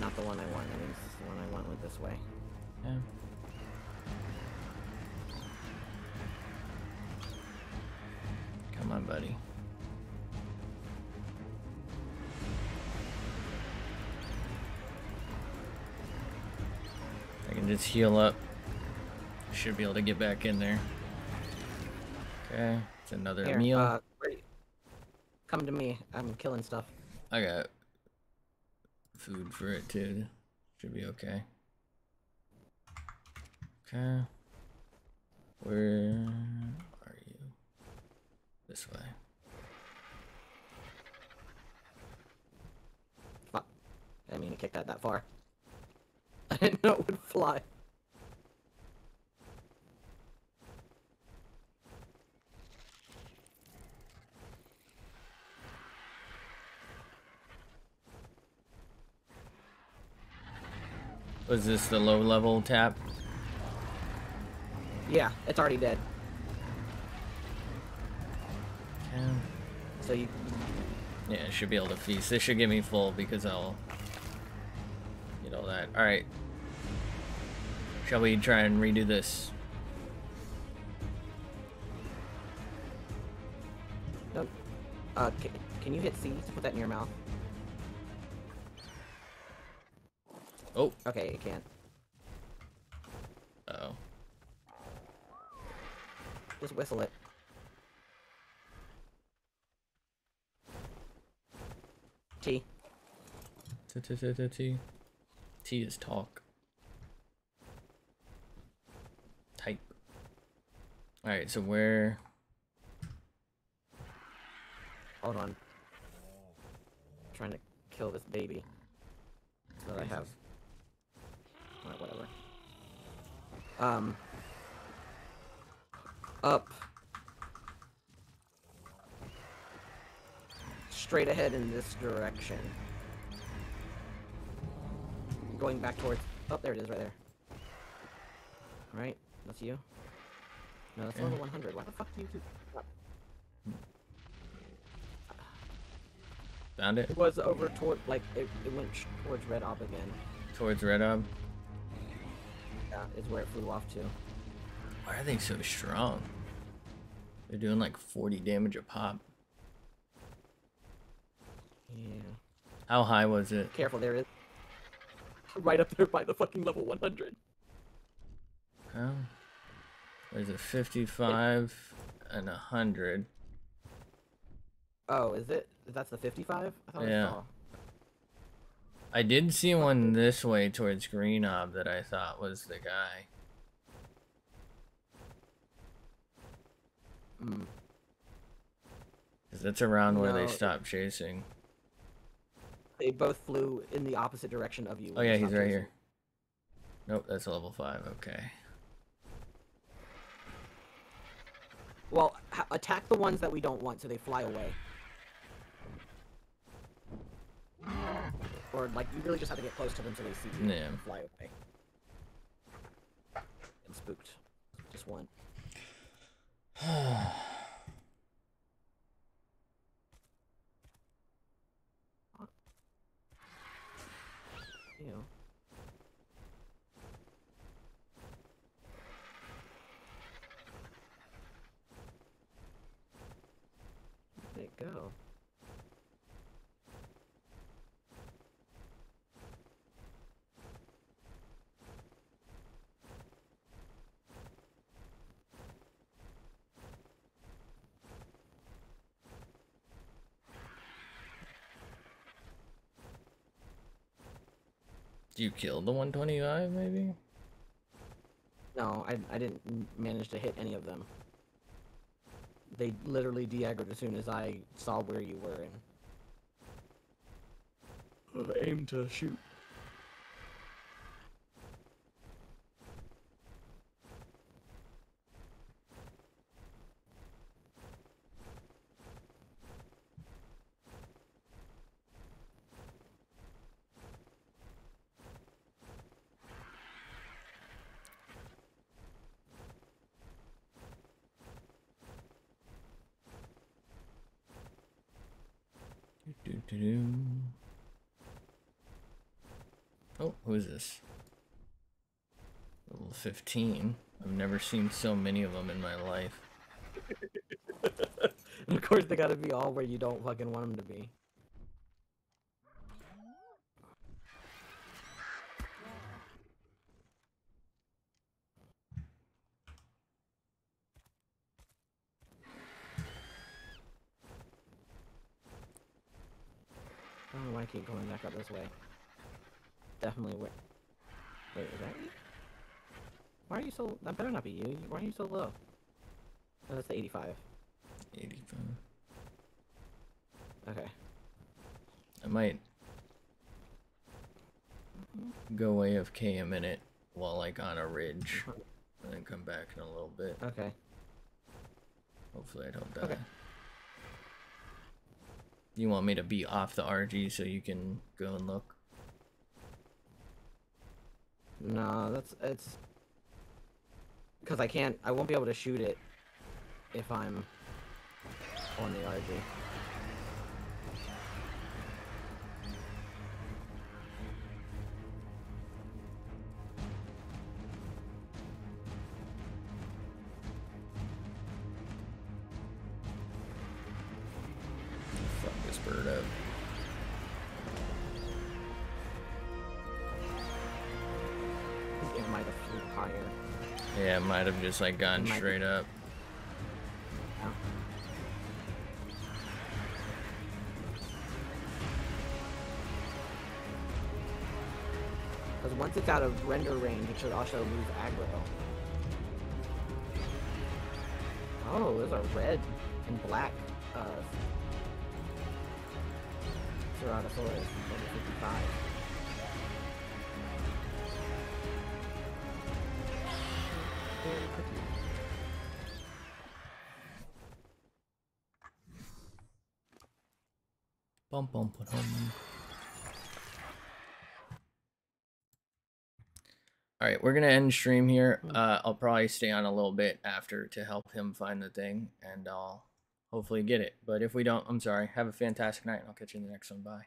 Not the one I want. I mean, this is the one I want went this way. Yeah. Come on, buddy. I can just heal up. Should be able to get back in there. Okay, it's another Here, meal. uh, come to me. I'm killing stuff. I got food for it too. Should be okay. Okay. Where are you? This way. Fuck. I didn't mean to kick that that far. I didn't know it would fly. Was this the low level tap? Yeah, it's already dead. Okay. So you Yeah, I should be able to feast. This should get me full because I'll get all that. Alright. Shall we try and redo this? Nope. Uh, can, can you hit C to put that in your mouth? Oh, Okay, it can't. uh oh. Just whistle it. T. T T T T T. T is talk. Type. Alright, so where Hold on. trying to kill this baby. That I have. Alright, whatever. Um. Up. Straight ahead in this direction. Going back towards. Oh, there it is, right there. All right, That's you? No, that's Okay. level 100. Why the fuck do you do found it? It was over toward, like, it, it went towards Red Ob again. Towards Red Ob? Yeah, is where it flew off to. Why are they so strong? They're doing like 40 damage a pop. Yeah. How high was it? Careful, there is. Right up there by the fucking level 100. Oh. There's a 55 and a 100. Oh, is it? That's the 55? I thought Yeah. I. I did see one this way towards Green Ob that I thought was the guy. Hmm. Cause that's around where they stopped chasing. They both flew in the opposite direction of you. Oh yeah, he's right chasing. here. Nope, that's a level 5, okay. Well, ha- attack the ones that we don't want so they fly away. Or, like, you really just have to get close to them so they see you Yeah. and fly away. And spooked. Just one. Ew. Where'd it go? You kill the 125 maybe? No, I, I didn't manage to hit any of them. They literally de-aggroed as soon as I saw where you were in. Aim to shoot. 15. I've never seen so many of them in my life. of course, they gotta be all where you don't fucking want them to be. I don't know why I keep going back up this way. Definitely Wait. Wait, is that? Why are you so? That better not be you. Why are you so low? Oh, that's the 85. 85. Okay. I might go AFK a minute while like on a ridge and then come back in a little bit. Okay. Hopefully I don't die. Okay. You want me to be off the Arg so you can go and look? No, that's it's because I can't. I won't be able to shoot it if I'm on the Arg. Just like gone It might be- straight up. Yeah. Because once it's out of render range, it should also lose aggro. Oh, there's a red and black uh, Ceratosaurus, level 55. Very pretty. Bum bum ba dum. All right, we're gonna end stream here. Uh, I'll probably stay on a little bit after to help him find the thing, and I'll hopefully get it. But if we don't, I'm sorry. Have a fantastic night, and I'll catch you in the next one. Bye.